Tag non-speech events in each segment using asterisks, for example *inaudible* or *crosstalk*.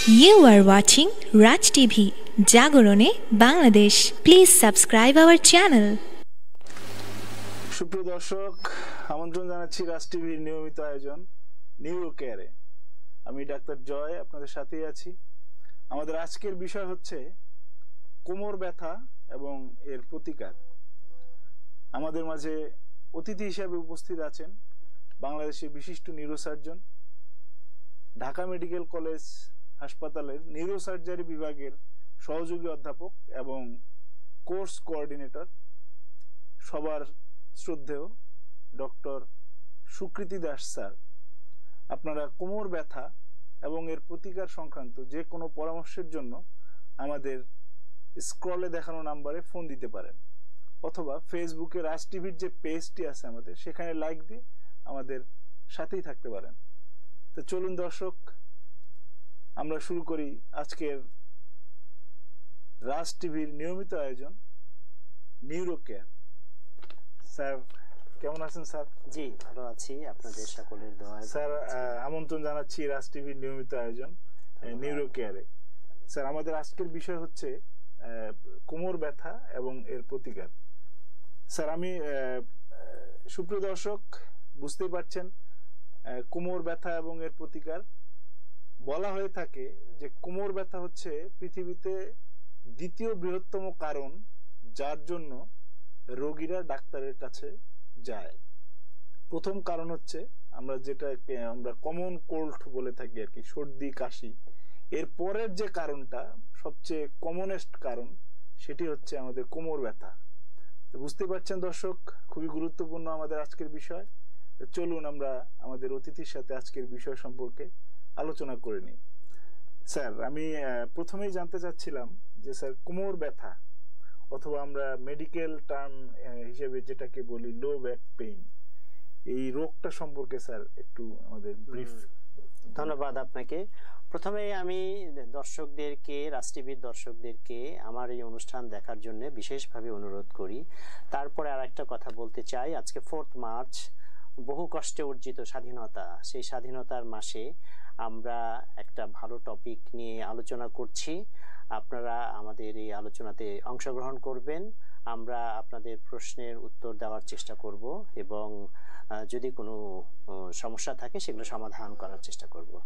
You are watching Raj TV, Jagorone, Bangladesh. Please subscribe our channel. সুপ্রিয় দর্শক আমন্ত্রণ জানাচ্ছি রাজ টিভির নিয়মিত আয়োজন নিউরো কেয়ারে আমি ডাক্তার জয় আপনাদের সাথেই আছি আমাদের আজকের বিষয় হচ্ছে কোমর ব্যথা এবং এর প্রতিকার আমাদের মাঝে অতিথি হিসাবে উপস্থিত আছেন বাংলাদেশের বিশিষ্ট নিউরোসার্জন ঢাকা মেডিকেল কলেজ হাসপাতালের নিউরোসার্জারি বিভাগের সহযোগী অধ্যাপক এবং কোর্স কোঅর্ডিনেটর সবার শ্রদ্ধেয় ডক্টর সুকৃতি দাস স্যার। আপনারা কোমর ব্যথা এবং এর প্রতিকার সংক্রান্ত যে কোনো পরামর্শের জন্য আমাদের স্ক্রলে দেখানো নাম্বারে ফোন দিতে পারেন। অথবা ফেসবুকে রাজ টিভির যে পেজটি আছে আমাদের, সেখানে লাইক দিয়ে আমাদের সাথেই থাকতে পারেন। তো চলুন দর্শক আমরা শুরু করি আজকের রাজ টিভির নিয়মিত আয়োজন নিউরো কেয়ার স্যার কেমন আছেন স্যার? জি ভালো আছি। আপনাদের সকলের দোয়ায় স্যার আমন্ত্রণ জানাচ্ছি রাজ টিভির নিয়মিত আয়োজন নিউরো কেয়ারে স্যার আমাদের আজকের বিষয় হচ্ছে কোমর ব্যথা এবং এর প্রতিকার। স্যার আমি সুপ্রিয় দর্শক বুঝতেই পারছেন কোমর ব্যথা এবং এর প্রতিকার। বলা হয়ে থাকে যে কোমর ব্যথা হচ্ছে পৃথিবীতে দ্বিতীয় বৃহত্তম কারণ যার জন্য রোগীরা ডাক্তারের কাছে যায়। প্রথম কারণ হচ্ছে আমরা যেটাকে আমরা কমন কোল্ড বলে থাকি আর কি, সর্দি, কাশি। এর পরের যে কারণটা, সবচেয়ে কমনেস্ট কারণ, সেটি হচ্ছে আমাদের কোমর ব্যথা। তো বুঝতে পারছেন দর্শক, খুবই গুরুত্বপূর্ণ আমাদের আজকের বিষয়। চলুন আমরা আমাদের অতিথির সাথে আজকের বিষয় সম্পর্কে আলোচনা করে নিই। স্যার, আমি প্রথমেই জানতে চাচ্ছিলাম যে, স্যার, কোমর ব্যথা অথবা আমরা মেডিকেল টার্ম হিসেবে যেটাকে বলি লো ব্যাক পেইন এই রোগটা সম্পর্কে স্যার একটু আমাদের ব্রিফ ধন্যবাদ আপনাকে। প্রথমে আমি দর্শকদেরকে রাষ্ট্রীয় দর্শকদেরকে আমার এই অনুষ্ঠান দেখার জন্য বিশেষভাবে অনুরোধ করি। তারপরে আর একটা কথা বলতে চাই। আজকে ফোর্থ মার্চ বহু কষ্টে অর্জিত স্বাধীনতা। সেই স্বাধীনতার মাসে আমরা একটা ভালো টপিক নিয়ে আলোচনা করছি। আপনারা আমাদের এই আলোচনাতে অংশগ্রহণ করবেন। আমরা আপনাদের প্রশ্নের উত্তর দেওয়ার চেষ্টা করব এবং যদি কোনো সমস্যা থাকে সেগুলো সমাধান করার চেষ্টা করব।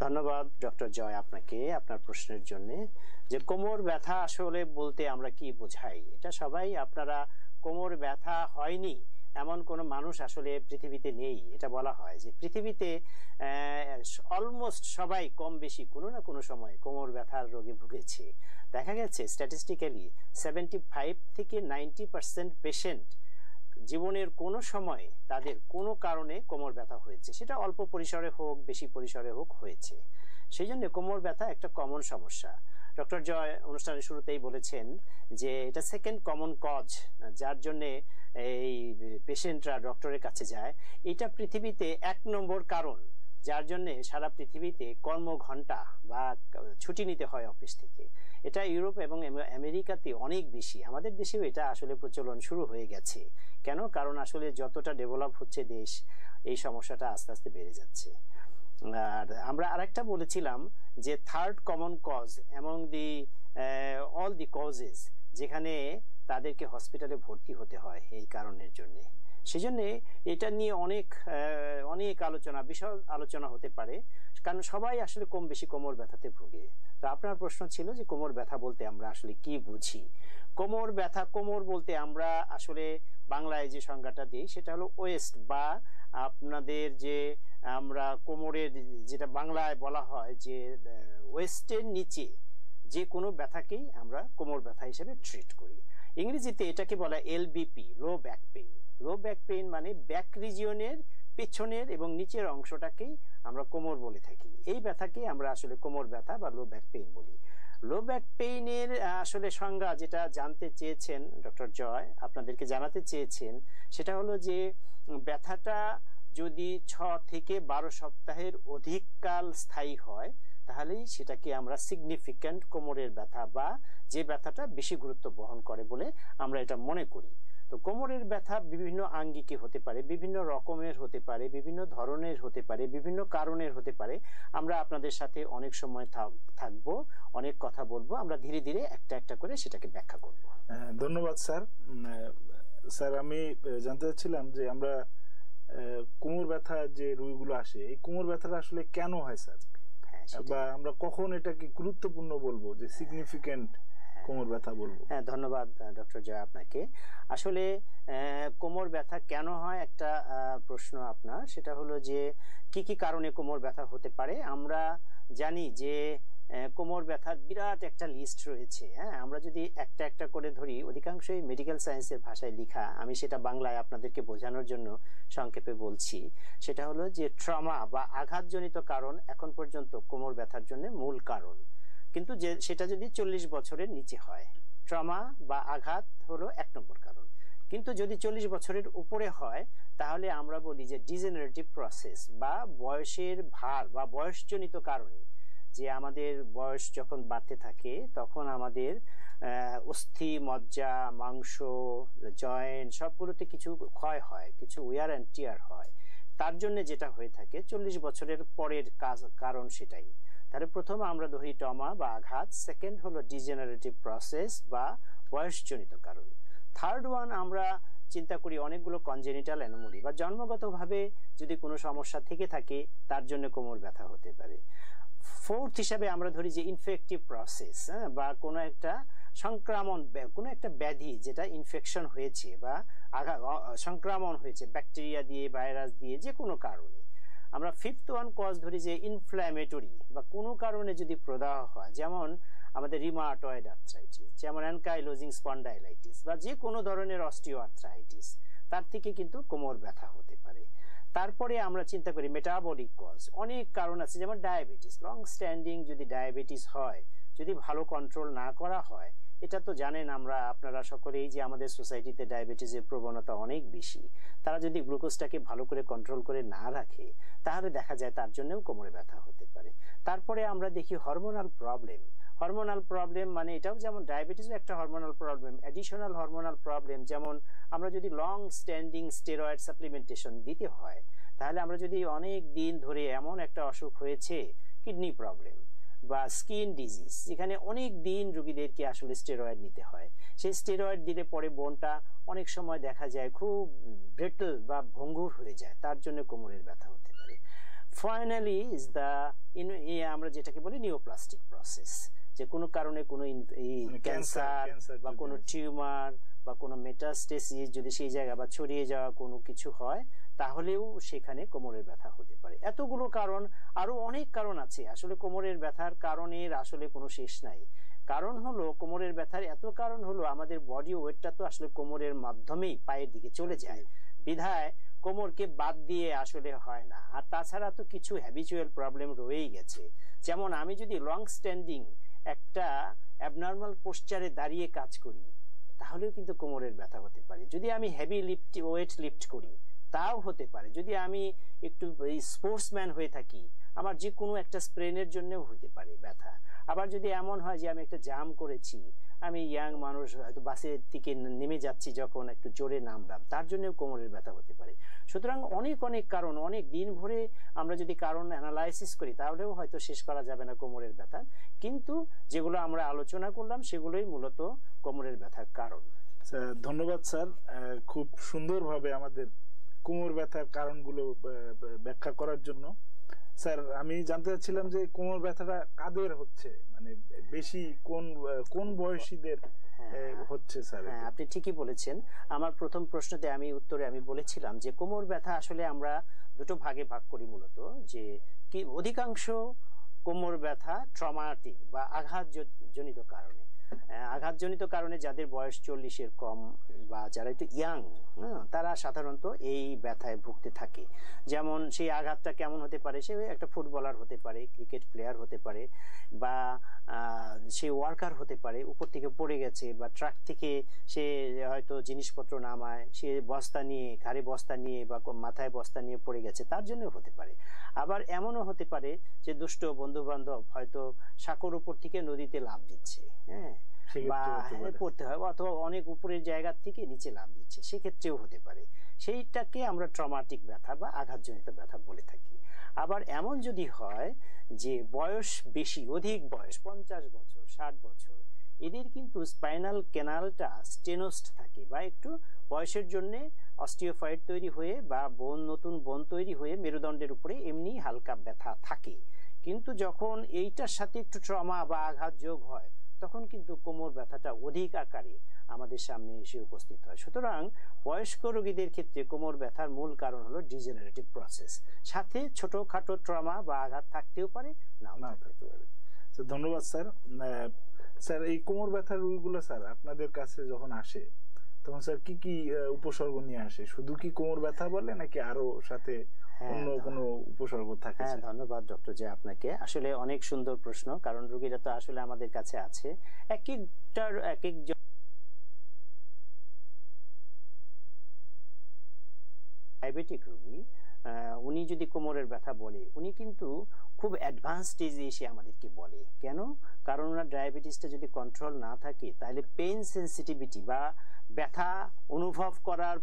ধন্যবাদ ডক্টর জয় আপনাকে আপনার প্রশ্নের জন্য। যে কোমর ব্যথা আসলে বলতে আমরা কি বোঝাই? এটা সবাই, আপনারা কোমর ব্যথা হয়নি? এমন কোনো মানুষ আসলে পৃথিবীতে নেই। এটা বলা হয় যে পৃথিবীতে অলমোস্ট সবাই কম বেশি কোনো না কোনো সময় কোমর ব্যথার রোগে ভুগেছে। দেখা গেছে স্ট্যাটিস্টিক্যালি সেভেন্টি ফাইভ থেকে নাইনটি পার্সেন্ট পেশেন্ট জীবনের কোনো সময় তাদের কোনো কারণে কোমর ব্যথা হয়েছে। সেটা অল্প পরিসরে হোক, বেশি পরিসরে হোক হয়েছে। সেই জন্য কোমর ব্যথা একটা কমন সমস্যা। ডক্টর জয় অনুষ্ঠানের শুরুতেই বলেছেন যে এটা সেকেন্ড কমন কজ যার জন্য এই পেশেন্টরা ডক্টরের কাছে যায়। এটা পৃথিবীতে এক নম্বর কারণ, যার জন্য সারা পৃথিবীতে কর্মঘণ্টা বা ছুটি নিতে হয় অফিস থেকে। এটা ইউরোপ এবং আমেরিকাতে অনেক বেশি। আমাদের দেশেও এটা আসলে প্রচলন শুরু হয়ে গেছে। কেন? কারণ আসলে যতটা ডেভেলপ হচ্ছে দেশ, এই সমস্যাটা আস্তে আস্তে বেড়ে যাচ্ছে। আর আমরা আরেকটা বলেছিলাম যে third common cause among the all the causes যেখানে তাদেরকে হসপিটালে ভর্তি হতে হয় এই কারণের জন্য। সেই জন্যে এটা নিয়ে অনেক অনেক আলোচনা বিশাল আলোচনা হতে পারে। কারণ সবাই আসলে কম বেশি কোমর ব্যথাতে ভুগে। তো আপনার প্রশ্ন ছিল যে কোমর ব্যথা বলতে আমরা আসলে কি বুঝি? কোমর ব্যথা, কোমর বলতে আমরা আসলে বাংলায় যে সংজ্ঞাটা দিই সেটা হলো ওয়েস্ট বা আপনাদের যে আমরা কোমরের যেটা বাংলায় বলা হয় যে ওয়েস্টের নিচে যে কোনো ব্যথাকেই আমরা কোমর ব্যথা হিসেবে ট্রিট করি। ইংরেজিতে এটাকে বলা LBP low back pain low back pain মানে ব্যাক রিজিয়নের পেছনের এবং নিচের অংশটাকেই আমরা কোমর বলে থাকি। এই ব্যথাকে আমরা আসলে কোমর ব্যথা বা লো ব্যাক পেইন বলি। লো ব্যাক পেইনের আসলে সংজ্ঞা যেটা জানতে চেয়েছেন ডক্টর জয়, আপনাদেরকে জানাতে চেয়েছেন, সেটা হলো যে ব্যথাটা যদি ছ থেকে বারো সপ্তাহের অধিক কাল স্থায়ী হয়, তাহলেই সেটাকে আমরা সিগনিফিক্যান্ট কোমরের ব্যথা বা যে ব্যথাটা বেশি গুরুত্ব বহন করে বলে আমরা এটা মনে করি। তো কোমরের ব্যথা বিভিন্ন আঙ্গিকে হতে পারে, বিভিন্ন রকমের হতে পারে, বিভিন্ন ধরনের হতে পারে, বিভিন্ন কারণের হতে পারে। আমরা আপনাদের সাথে অনেক সময় থাকব, অনেক কথা বলব, আমরা ধীরে ধীরে একটা একটা করে সেটাকে ব্যাখ্যা করব। ধন্যবাদ স্যার। স্যার, আমি জানতে চাচ্ছিলাম যে আমরা কোমর ব্যথা যে রোগীগুলো আসে এই কোমর ব্যথাটা আসলে কেন হয় স্যার? হ্যাঁ, বা আমরা কখন এটাকে গুরুত্বপূর্ণ বলব যে সিগনিফিকেন্ট কোমর ব্যথা বলব? হ্যাঁ ধন্যবাদ ডক্টর জয় আপনাকে। আসলে কোমর ব্যথা কেন হয়? একটা প্রশ্ন আপনার। সেটা হলো যে কি কি কারণে কোমর ব্যথা হতে পারে? আমরা জানি যে কোমর ব্যথার বিরাট একটা লিস্ট রয়েছে হ্যাঁ? আমরা যদি একটা একটা করে ধরি, অধিকাংশই মেডিকেল সায়েন্সের ভাষায় লেখা। আমি সেটা বাংলায় আপনাদেরকে বোঝানোর জন্য সংক্ষেপে বলছি। সেটা হলো যে ট্রমা বা আঘাতজনিত কারণ এখন পর্যন্ত কোমর ব্যথার জন্য মূল কারণ। কিন্তু যে, সেটা যদি চল্লিশ বছরের নিচে হয় ট্রমা বা আঘাত হলো এক নম্বর কারণ। কিন্তু যদি চল্লিশ বছরের উপরে হয়, তাহলে আমরা বলি যে ডিজেনারেটিভ প্রসেস বা বয়সের ভার বা বয়সজনিত কারণে যে আমাদের বয়স যখন বাড়তে থাকে, তখন আমাদের অস্থি, মজ্জা, মাংস জয়েন্ট সবগুলোতে কিছু ক্ষয় হয়, কিছু উয়ার অ্যান্ড টিয়ার হয়। তার জন্য যেটা হয়ে থাকে, চল্লিশ বছরের পরের কাজ, কারণ সেটাই। তাহলে প্রথম আমরা ধরি টমা বা আঘাত সেকেন্ড হলো ডিজেনারেটিভ প্রসেস বা বয়সজনিত কারণ। থার্ড ওয়ান আমরা চিন্তা করি অনেকগুলো কনজেনিটাল অ্যানোমলি বা জন্মগতভাবে যদি কোনো সমস্যা থেকে থাকে, তার জন্য কোমর ব্যথা হতে পারে। ফোর্থ হিসাবে আমরা ধরি যে ইনফেক্টিভ প্রসেস হ্যাঁ বা কোনো একটা সংক্রমণ কোনো একটা ব্যাধি যেটা ইনফেকশন হয়েছে বা সংক্রমণ হয়েছে ব্যাকটেরিয়া দিয়ে ভাইরাস দিয়ে, যে কোনো কারণে। আমরা ফিফথ ওয়ান কজ ধরি যে ইনফ্ল্যামেটরি বা কোনো কারণে যদি প্রদাহ হয়, যেমন আমাদের রিমাটয়েড আর্থ্রাইটিস যেমন অ্যানকাইলোজিং স্পন্ডাইলাইটিস বা যে কোনো ধরনের অস্টিও আর্থ্রাইটিস তার থেকে কিন্তু কোমর ব্যথা হতে পারে। তারপরে আমরা চিন্তা করি মেটাবলিক কজ অনেক কারণ আছে, যেমন ডায়াবেটিস লং স্ট্যান্ডিং যদি ডায়াবেটিস হয়, যদি ভালো কন্ট্রোল না করা হয়, এটা তো জানেন আমরা, আপনারা সকলেই যে আমাদের সোসাইটিতে ডায়াবেটিসের প্রবণতা অনেক বেশি। তারা যদি গ্লুকোজটাকে ভালো করে কন্ট্রোল করে না রাখে, তাহলে দেখা যায় তার জন্যও কোমরে ব্যথা হতে পারে। তারপরে আমরা দেখি হরমোনাল প্রবলেম হরমোনাল প্রবলেম মানে এটাও যেমন ডায়াবেটিসও একটা hormonal problem additional hormonal problem যেমন আমরা যদি লং স্ট্যান্ডিং স্টেরয়েড সাপ্লিমেন্টেশন দিতে হয়, তাহলে আমরা যদি অনেক দিন ধরে এমন একটা অসুখ হয়েছে কিডনি প্রবলেম বা স্কিন ডিজিজ যেখানে অনেক দিন রোগীদেরকে আসলে স্টেরয়েড নিতে হয়, সেই স্টেরয়েড দিলে পরে বোনটা অনেক সময় দেখা যায় খুব ব্রেটল বা ভঙ্গুর হয়ে যায়, তার জন্য কোমরের ব্যথা হতে পারে। ফাইনালি ইজ দ্য আমরা যেটাকে বলি নিওপ্লাস্টিক প্রসেস যে কোনো কারণে কোনো ক্যান্সার মানে বা কোনো টিউমার বা কোনো মেটাস্টেসিস যদি সেই জায়গা বা ছড়িয়ে যাওয়া কোনো কিছু হয় তাহলেও সেখানে কোমরের ব্যথা হতে পারে। এতগুলো কারণ আরও অনেক কারণ আছে। আসলে কোমরের ব্যথার কারণের আসলে কোনো শেষ নাই। কারণ হলো কোমরের ব্যথার এত কারণ হলো আমাদের বডি ওয়েটটা তো আসলে কোমরের মাধ্যমেই পায়ের দিকে চলে যায়। বিধায় কোমরকে বাদ দিয়ে আসলে হয় না। আর তাছাড়া তো কিছু হ্যাবিচুয়াল প্রবলেম রয়েই গেছে। যেমন আমি যদি লং স্ট্যান্ডিং একটা অ্যাবনর্মাল পোস্টারে দাঁড়িয়ে কাজ করি, তাহলেও কিন্তু কোমরের ব্যথা হতে পারে। যদি আমি হেভি লিফট ওয়েট লিফট করি, তাও হতে পারে। যদি আমি একটু স্পোর্টসম্যান হয়ে থাকি আমার যে কোনো একটা স্প্রেনের জন্যও হতে পারে ব্যথা। আবার যদি এমন হয় যে আমি একটা জাম করেছি, আমি ইয়াং মানুষ হয়তো বাসের দিকে নেমে যাচ্ছি যখন একটু জোরে নামলাম, তার জন্য কোমরের ব্যথা হতে পারে। সুতরাং অনেক অনেক কারণ, অনেক দিন ভরে আমরা যদি কারণ অ্যানালাইসিস করি, তাহলেও হয়তো শেষ করা যাবে না কোমরের ব্যথা। কিন্তু যেগুলো আমরা আলোচনা করলাম, সেগুলোই মূলত কোমরের ব্যথার কারণ। ধন্যবাদ স্যার। খুব সুন্দরভাবে আমাদের কোমর ব্যথার কারণগুলো ব্যাখ্যা করার জন্য। স্যার আমি জানতে চাচ্ছিলাম যে কোমর ব্যথাটা কাদের হচ্ছে? মানে বেশি কোন কোন বয়সীদের হ্যাঁ। হচ্ছে স্যার হ্যাঁ আপনি ঠিকই বলেছেন। আমার প্রথম প্রশ্নতে আমি উত্তরে আমি বলেছিলাম যে কোমর ব্যথা আসলে আমরা দুটো ভাগে ভাগ করি মূলত যে কি অধিকাংশ কোমর ব্যথা ট্রমাটিক বা আঘাত জনিত কারণে। আঘাতজনিত কারণে যাদের বয়স চল্লিশের কম বা যারা একটু ইয়াং হ্যাঁ তারা সাধারণত এই ব্যথায় ভুগতে থাকে। যেমন সেই আঘাতটা কেমন হতে পারে? সে একটা ফুটবলার হতে পারে, ক্রিকেট প্লেয়ার হতে পারে বা সে ওয়ার্কার হতে পারে, উপর থেকে পড়ে গেছে বা ট্রাক থেকে সে হয়তো জিনিসপত্র নামায়, সে বস্তা নিয়ে, ঘাড়ে বস্তা নিয়ে বা মাথায় বস্তা নিয়ে পড়ে গেছে, তার জন্য হতে পারে। আবার এমনও হতে পারে যে দুষ্ট বন্ধু বান্ধব হয়তো সাঁকোর উপর থেকে নদীতে লাভ দিচ্ছে হ্যাঁ বা পড়তে হয় অথবা অনেক উপরের জায়গার থেকে নিচে লাভ দিচ্ছে সেক্ষেত্রেও হতে পারে। সেইটাকে আমরা ট্রমাটিক ব্যথা বা আঘাতজনিত ব্যথা বলে থাকি। আবার এমন যদি হয় যে বয়স বেশি অধিক বয়স পঞ্চাশ বছর ষাট বছর এদের কিন্তু স্পাইনাল ক্যানালটা স্টেনোস্ট থাকে বা একটু বয়সের জন্য অস্টিওফাইড তৈরি হয়ে বা বোন নতুন বোন তৈরি হয়ে মেরুদণ্ডের উপরে এমনি হালকা ব্যথা থাকে। কিন্তু যখন এইটার সাথে একটু ট্রমা বা আঘাত যোগ হয় তখন কিন্তু কোমর ব্যথাটা অধিক আকারে আমাদের সামনে এসে উপস্থিত হয়। সুতরাং বয়স্ক রোগীদের ক্ষেত্রে কোমর ব্যথার মূল কারণ হলো ডিজেনারেটিভ প্রসেস সাথে ছোটখাটো ট্রমা বা আঘাত থাকতেও পারে নাও না থাকতে পারে। স্যার ধন্যবাদ স্যার। স্যার এই কোমর ব্যথার রোগীগুলো স্যার আপনাদের কাছে যখন আসে তখন স্যার কি কি উপসর্গ নিয়ে আসে? শুধু কি কোমর ব্যথা বলে নাকি আরও সাথে অন্য ধন্যবাদ। কোনো উপসর্গ থাকে হ্যাঁ? ধন্যবাদ ডক্টর যে আপনাকে আসলে অনেক সুন্দর প্রশ্ন কারণ রোগীরা তো আসলে আমাদের কাছে আছে এক একটার এক এক ডায়াবেটিক রোগী উনি যদি কোমরের ব্যথা বলে উনি কিন্তু খুব অ্যাডভান্স স্টেজে এসে আমাদেরকে বলে কেন কারণ ওনার ডায়াবেটিসটা যদি কন্ট্রোল না থাকে তাহলে পেইন সেন্সিটিভিটি বা ব্যথা অনুভব করার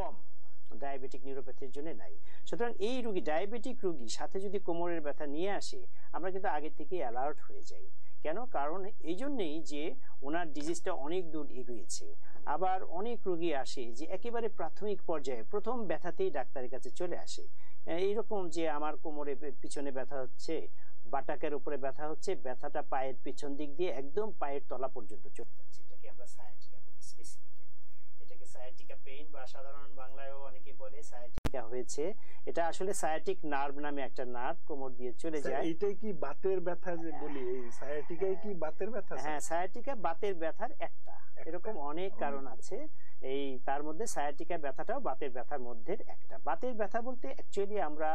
কম ডায়াবেটিক নিউরোপ্যাথির জন্য নাই। সুতরাং এই রুগী ডায়াবেটিক রুগী সাথে যদি কোমরের ব্যথা নিয়ে আসে, আমরা কিন্তু আগে থেকে অ্যালার্ট হয়ে যাই। কেন? কারণ এই জন্যেই যে ওনার ডিজিজটা অনেক দূর এগিয়েছে। আবার অনেক রুগী আসে যে একেবারে প্রাথমিক পর্যায়ে প্রথম ব্যথাতেই ডাক্তারের কাছে চলে আসে। এইরকম যে আমার কোমরে পিছনে ব্যথা হচ্ছে, বাটাকের উপরে ব্যথা হচ্ছে, ব্যথাটা পায়ের পিছন দিক দিয়ে একদম পায়ের তলা পর্যন্ত চলে যাচ্ছে। এটাকে আমরা সায়াটিকা বলি স্পেসিফিক সায়াটিকা পেইন বা সাধারণ বাংলায়ও অনেকে বলে সায়াটিকা হয়েছে। এটা আসলে সায়াটিক নার্ভ নামে একটা নার্ভ কোমর দিয়ে চলে যায়। এইটাই কি বাতের ব্যথা যে বলি? এই সায়াটিকাই কি বাতের ব্যথা হ্যাঁ সায়াটিকা বাতের ব্যথার একটা। এরকম অনেক কারণ আছে। এই তার মধ্যে সায়াটিকা ব্যথাটাও বাতের ব্যথার মধ্যে একটা। বাতের ব্যথা বলতে অ্যাকচুয়ালি আমরা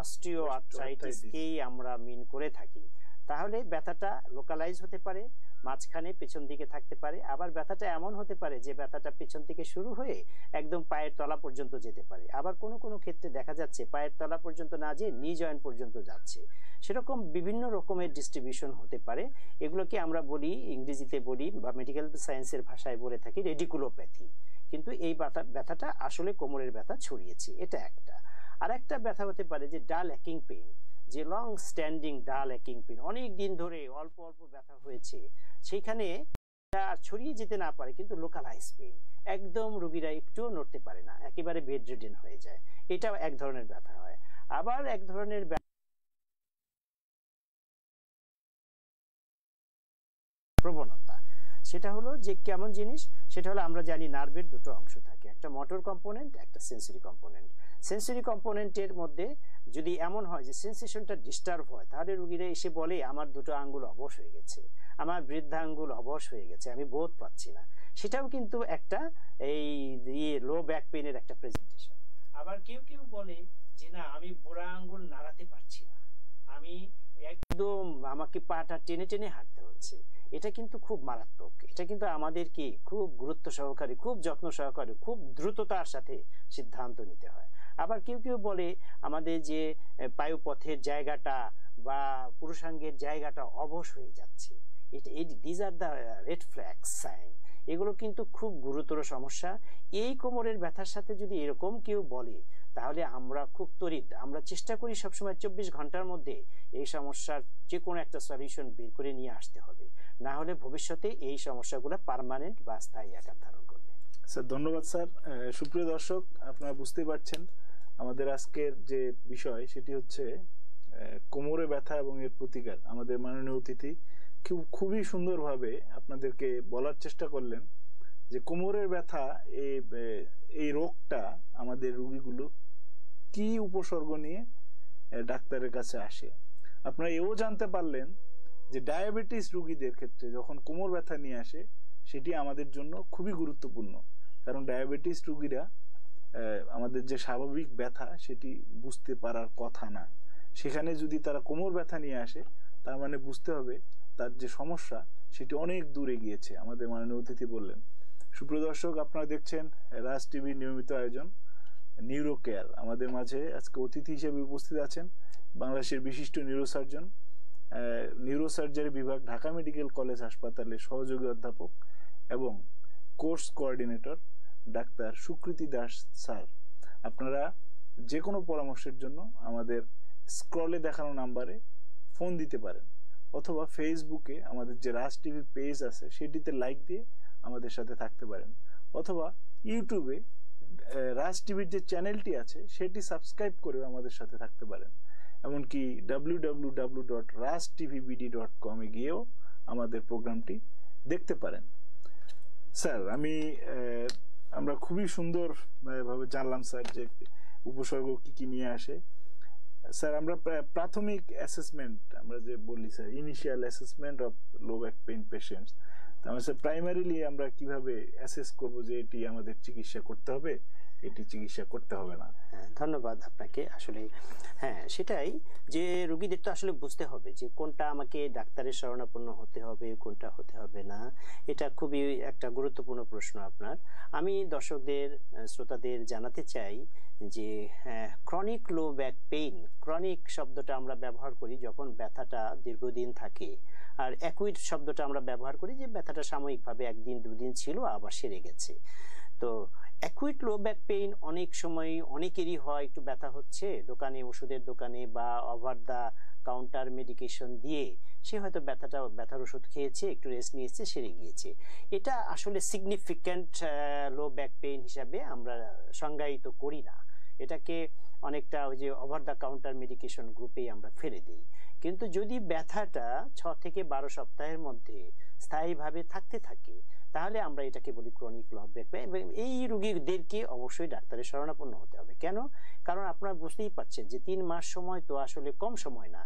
অস্টিও আর্থ্রাইটিসকেই আমরা মিন করে থাকি। তাহলে ব্যথাটা লোকালাইজ হতে পারে, মাঝখানে পেছন দিকে থাকতে পারে, আবার ব্যথাটা এমন হতে পারে যে ব্যথাটা পেছন থেকে শুরু হয়ে একদম পায়ের তলা পর্যন্ত যেতে পারে। আবার কোনো কোনো ক্ষেত্রে দেখা যাচ্ছে পায়ের তলা পর্যন্ত না যেয়ে নি জয়েন্ট পর্যন্ত যাচ্ছে। সেরকম বিভিন্ন রকমের ডিস্ট্রিবিউশন হতে পারে। এগুলোকে আমরা বলি, ইংরেজিতে বলি বা মেডিকেল সায়েন্সের ভাষায় বলে থাকি রেডিকুলোপ্যাথি কিন্তু এই ব্যথা, ব্যথাটা আসলে কোমরের ব্যথা ছড়িয়েছে, এটা একটা। আর একটা ব্যথা হতে পারে যে ডাল অ্যাকিং পেইন যে লং স্ট্যান্ডিং ডাল অ্যাকিং পেইন অনেক দিন ধরে অল্প অল্প ব্যথা হয়েছে, সেইখানে এটা ছড়িয়ে যেতে না পারে, কিন্তু লোকালাইজ পেইন একদম রোগীরা একটুও নড়তে পারে না, একেবারে বেড রিডেন হয়ে যায়, এটাও এক ধরনের ব্যথা হয়। আবার এক ধরনের প্রবণতা সেটা হলো যে কেমন জিনিস? সেটা হলো আমরা জানি নার্ভের দুটো অংশ থাকে। একটা মোটর কম্পোনেন্ট একটা সেন্সরি কম্পোনেন্ট সেন্সরি কম্পোনেন্টের মধ্যে যদি এমন হয় যে সেন্সেশনটা ডিস্টার্ব হয়, তাহলে রুগীরা এসে বলে, আমার দুটো আঙ্গুল অবশ হয়ে গেছে। আমার বৃদ্ধাঙ্গুল অবশ হয়ে গেছে, আমি বোধ পাচ্ছি না। সেটাও কিন্তু একটা এই ইয়ে লো ব্যাক পেনের একটা প্রেজেন্টেশন আবার কেউ কেউ বলে যে, না, আমি বুড়া আঙ্গুল নাড়াতে পারছি না। আমি একদম আমাকে পাটা টেনে টেনে হাঁটতে হচ্ছে। এটা কিন্তু খুব মারাত্মক। এটা কিন্তু আমাদেরকে খুব গুরুত্ব সহকারে খুব যত্ন সহকারে খুব দ্রুততার সাথে সিদ্ধান্ত নিতে হয়। আবার কেউ কেউ বলে আমাদের যে এ, বায়ুপথের জায়গাটা বা পুরুষাঙ্গের জায়গাটা অবশ হয়ে যাচ্ছে। এটা এই these are the red flag sign এগুলো কিন্তু খুব গুরুতর সমস্যা। এই কোমরের ব্যথার সাথে যদি এরকম কেউ বলে, তাহলে আমরা খুব তরিত আমরা চেষ্টা করি সবসময় চব্বিশ ঘণ্টার মধ্যে এই সমস্যার যে কোনো একটা সলিউশন বের করে নিয়ে আসতে হবে। না হলে ভবিষ্যতে এই সমস্যাগুলো পার্মানেন্ট বা স্থায়ী আকার ধারণ করবে। স্যার, ধন্যবাদ স্যার। সুপ্রিয় দর্শক, আপনারা বুঝতে পারছেন, আমাদের আজকের যে বিষয়, সেটি হচ্ছে কোমরে ব্যথা এবং এর প্রতিকার, আমাদের মাননীয় অতিথি খুব, খুবই সুন্দরভাবে আপনাদেরকে বলার চেষ্টা করলেন যে কোমরের ব্যথা এই এই রোগটা আমাদের রুগীগুলো কি উপসর্গ নিয়ে ডাক্তারের কাছে আসে। আপনারা এও জানতে পারলেন যে ডায়াবেটিস রুগীদের ক্ষেত্রে যখন কোমর ব্যথা নিয়ে আসে, সেটি আমাদের জন্য খুবই গুরুত্বপূর্ণ। কারণ ডায়াবেটিস রুগীরা আমাদের যে স্বাভাবিক ব্যথা, সেটি বুঝতে পারার কথা না। সেখানে যদি তারা কোমর ব্যথা নিয়ে আসে, তার মানে বুঝতে হবে তার যে সমস্যা, সেটি অনেক দূরে গিয়েছে, আমাদের মাননীয় অতিথি বললেন। সুপ্রিয় দর্শক, আপনারা দেখছেন রাজ টিভির নিয়মিত আয়োজন নিউরো কেয়ার আমাদের মাঝে আজকে অতিথি হিসেবে উপস্থিত আছেন বাংলাদেশের বিশিষ্ট নিউরোসার্জন নিউরোসার্জারি বিভাগ, ঢাকা মেডিকেল কলেজ হাসপাতালে সহযোগী অধ্যাপক এবং course coordinator doctor Sukriti Das sir. আপনারা যে কোনো পরামর্শের জন্য আমাদের স্ক্রলে দেখানো নাম্বারে ফোন দিতে পারেন। অথবা ফেসবুকে আমাদের যে রাজ টিভির পেজ আছে, সেটিতে লাইক দিয়ে আমাদের সাথে থাকতে পারেন। অথবা ইউটিউবে রাজ টিভির যে চ্যানেলটি আছে, সেটি সাবস্ক্রাইব করেও আমাদের সাথে থাকতে পারেন। এমনকি W W W dot Raj TVBD dot কমে গিয়েও আমাদের প্রোগ্রামটি দেখতে পারেন। স্যার, আমি আমরা খুবই সুন্দর ভাবে জানলাম স্যার যে উপসর্গ কি কি নিয়ে আসে। স্যার, আমরা প্রাথমিক অ্যাসেসমেন্ট আমরা যে বলি sir initial assessment of low back pain patients তাহলে স্যার প্রাইমারিলি আমরা কীভাবে অ্যাসেস করব যে এটি আমাদের চিকিৎসা করতে হবে? এটি চিকিৎসা করতে হবে না। হ্যাঁ, ধন্যবাদ আপনাকে। আসলে হ্যাঁ সেটাই যে রুগীদের তো আসলে বুঝতে হবে যে কোনটা আমাকে ডাক্তারের শরণাপন্ন হতে হবে কোনটা হতে হবে না। এটা খুবই একটা গুরুত্বপূর্ণ প্রশ্ন আপনার। আমি দর্শকদের শ্রোতাদের জানাতে চাই যে chronic low back pain chronic শব্দটা আমরা ব্যবহার করি যখন ব্যথাটা দীর্ঘদিন থাকে। আর অ্যাকুইড শব্দটা আমরা ব্যবহার করি যে ব্যথাটা সাময়িকভাবে একদিন দুদিন ছিল আবার সেরে গেছে। তো অ্যাকুইট লো ব্যাক পেইন অনেক সময় অনেকেরই হয়, একটু ব্যথা হচ্ছে, দোকানে, ওষুধের দোকানে বা ওভার দ্য কাউন্টার মেডিকেশন দিয়ে সে হয়তো ব্যথাটা, ব্যথার ওষুধ খেয়েছে, একটু রেস্ট নিয়েছে, সেরে গিয়েছে। এটা আসলে সিগনিফিক্যান্ট লো ব্যাক পেইন হিসাবে আমরা সংজ্ঞায়িত করি না। এটাকে অনেকটা ওই যে ওভার দ্য কাউন্টার মেডিকেশন গ্রুপেই আমরা ফেলে দিই। কিন্তু যদি ব্যথাটা ছ থেকে বারো সপ্তাহের মধ্যে স্থায়ীভাবে থাকতে থাকে তাহলে আমরা এটাকে বলি ক্রনিক লভ ব্যাক এবং এই রুগীদেরকে অবশ্যই ডাক্তারের শরণাপন্ন হতে হবে। কেন? কারণ আপনারা বুঝতেই পারছেন যে তিন মাস সময় তো আসলে কম সময় না।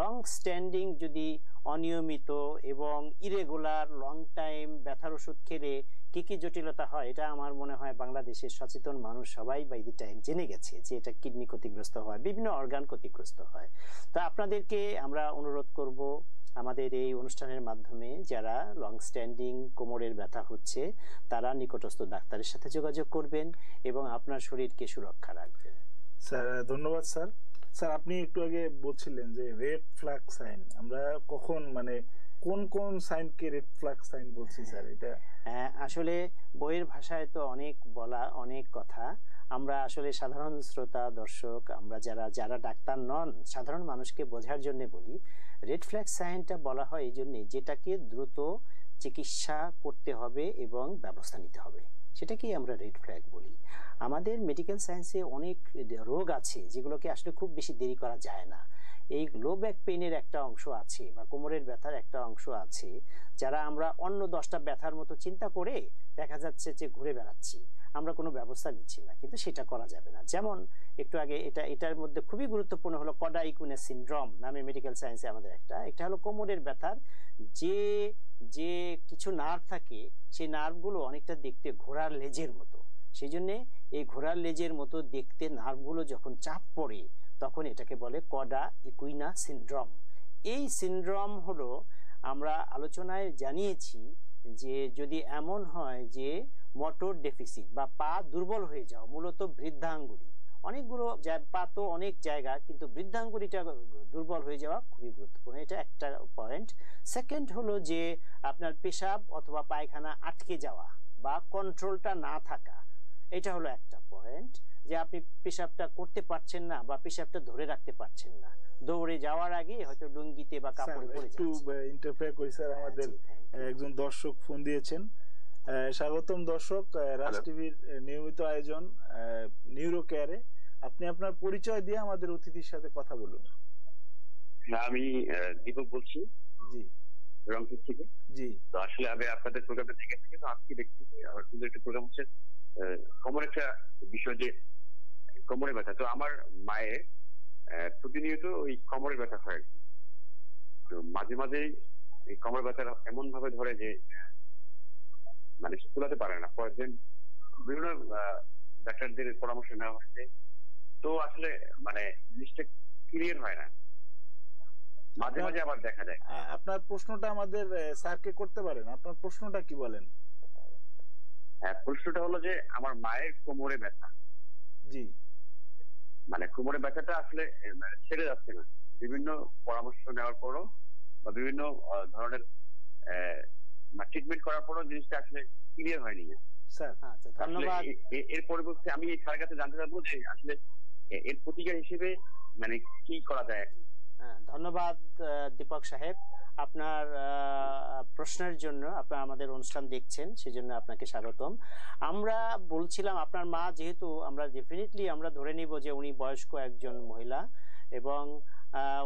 লং স্ট্যান্ডিং যদি অনিয়মিত এবং ইরেগুলার লং টাইম ব্যথার ওষুধ খেলে কি কি জটিলতা হয়, এটা আমার মনে হয় বাংলাদেশের সচেতন মানুষ সবাই বাই দি টাইম জেনে গেছে যে এটা কিডনি ক্ষতিগ্রস্ত হয়, বিভিন্ন অর্গান ক্ষতিগ্রস্ত হয়। তো আপনাদেরকে আমরা অনুরোধ করব আমাদের এই অনুষ্ঠানের মাধ্যমে যারা লং স্ট্যান্ডিং কোমরের ব্যথা হচ্ছে তারা নিকটস্থ ডাক্তারের সাথে যোগাযোগ করবেন এবং আপনার শরীরকে সুরক্ষা রাখবেন। স্যার ধন্যবাদ স্যার। স্যার আপনি একটু আগে বলছিলেন যে রেড ফ্ল্যাগ সাইন। আমরা কখন মানে কোন কোন সাইনকে রেড ফ্ল্যাগ সাইন বলছি স্যার? এটা হ্যাঁ, আসলে বইয়ের ভাষায় তো অনেক বলা অনেক কথা। আমরা আসলে সাধারণ শ্রোতা, দর্শক, আমরা যারা যারা ডাক্তার নন, সাধারণ মানুষকে বোঝার জন্য বলি রেড ফ্ল্যাগ সাইনটা বলা হয় এই জন্যে যেটাকে দ্রুত চিকিৎসা করতে হবে এবং ব্যবস্থা নিতে হবে। সেটাকেই আমরা রেড ফ্ল্যাগ বলি। আমাদের মেডিকেল সায়েন্সে অনেক রোগ আছে যেগুলোকে আসলে খুব বেশি দেরি করা যায় না। এই লো ব্যাক পেনের একটা অংশ আছে বা কোমরের ব্যথার একটা অংশ আছে, যারা আমরা অন্য দশটা ব্যথার মতো চিন্তা করে দেখা যাচ্ছে যে ঘুরে বেড়াচ্ছি। আমরা কোনো ব্যবস্থা নিচ্ছি না, কিন্তু সেটা করা যাবে না। যেমন একটু আগে এটা, এটার মধ্যে খুবই গুরুত্বপূর্ণ হলো কডাইকুনের সিনড্রোম নামে মেডিকেল সায়েন্সে আমাদের একটা। একটা হলো কোমরের ব্যথার যে যে কিছু নার্ভ থাকে, সেই নার্ভগুলো অনেকটা দেখতে ঘোড়ার লেজের মতো। সেই জন্যে এই ঘোড়ার লেজের মতো দেখতে নার্ভগুলো যখন চাপ পড়ে, তখন এটাকে বলে কডা ইকুইনা সিনড্রম এই সিনড্রম হলো আমরা আলোচনায় জানিয়েছি যে, যদি এমন হয় যে মোটর ডেফিসিট বা পা দুর্বল হয়ে যাও মূলত বৃদ্ধাঙ্গুলি। অনেকগুলো পা তো অনেক জায়গা কিন্তু বৃদ্ধাঙ্গুলিটা দুর্বল হয়ে যাওয়া খুবই গুরুত্বপূর্ণ। এটা একটা পয়েন্ট সেকেন্ড হলো যে আপনার পেশাব অথবা পায়খানা আটকে যাওয়া বা কন্ট্রোলটা না থাকা এটা হলো একটা পয়েন্ট যে আপনি পেশাবটা করতে পারছেন না বা পেশাবটা ধরে রাখতে পারছেন না। দৌড়ে যাওয়ার আগে হয়তো লুঙ্গিতে বা কাপড়ে পড়ে একটু ইন্টারফেয়ার করি স্যার আমাদের একজন দর্শক ফোন দিয়েছেন। স্বাগতম দর্শক রাজ টিভির নিয়মিত আয়োজন নিউরো কেয়ারে। আপনি আপনার পরিচয় দিয়ে আমাদের অতিথির সাথে কথা বলুন। আমি দীপক বলছি। জি। রংপুর থেকে। জি। তো আসলে আমি আপনাদের প্রোগ্রামে থেকে থেকে তো আজকে দেখতেছি আমার সুন্দর একটা প্রোগ্রাম হচ্ছে কোমর একটা বিষয় যে কোমরে ব্যথা। তো আমার মায়ের প্রতিনিয়ত ওই কোমরে ব্যথা হয় আর কি। তো মাঝে মাঝেই এই কোমর ব্যথাটা এমন ভাবে ধরে যে মানে তুলাতে পারে না। পরের দিন বিভিন্ন ডাক্তারদের পরামর্শ নেওয়া হচ্ছে। তো আসলে মানে জিনিসটা ক্লিয়ার হয় না। মাঝে মাঝে আবার দেখা যায়। আপনার প্রশ্নটা আমাদের স্যারকে করতে পারেন। আপনার প্রশ্নটা কি বলেন? হ্যাঁ প্রশ্নটা হলো যে আমার মায়ের কোমরে ব্যথা। জি। মানে কোমরে ব্যথাটা আসলে মানে ছেড়ে যাচ্ছে না। বিভিন্ন পরামর্শ নেওয়ার পরও বা বিভিন্ন ধরনের ট্রিটমেন্ট করার পরও জিনিসটা আসলে ক্লিয়ার হয়নি। স্যার আচ্ছা ধন্যবাদ। এর পরিবর্তে আমি এই স্যারের কাছে জানতে চাবো যে আসলে এর প্রতিকার হিসেবে মানে কি করা যায় এখন? হ্যাঁ, ধন্যবাদ দীপক সাহেব। আপনার প্রশ্নের জন্য আপনার আমাদের অনুষ্ঠান দেখছেন সেজন্য আপনাকে স্বাগতম। আমরা বলছিলাম আপনার মা যেহেতু আমরা ডেফিনেটলি আমরা ধরে নিব যে উনি বয়স্ক একজন মহিলা এবং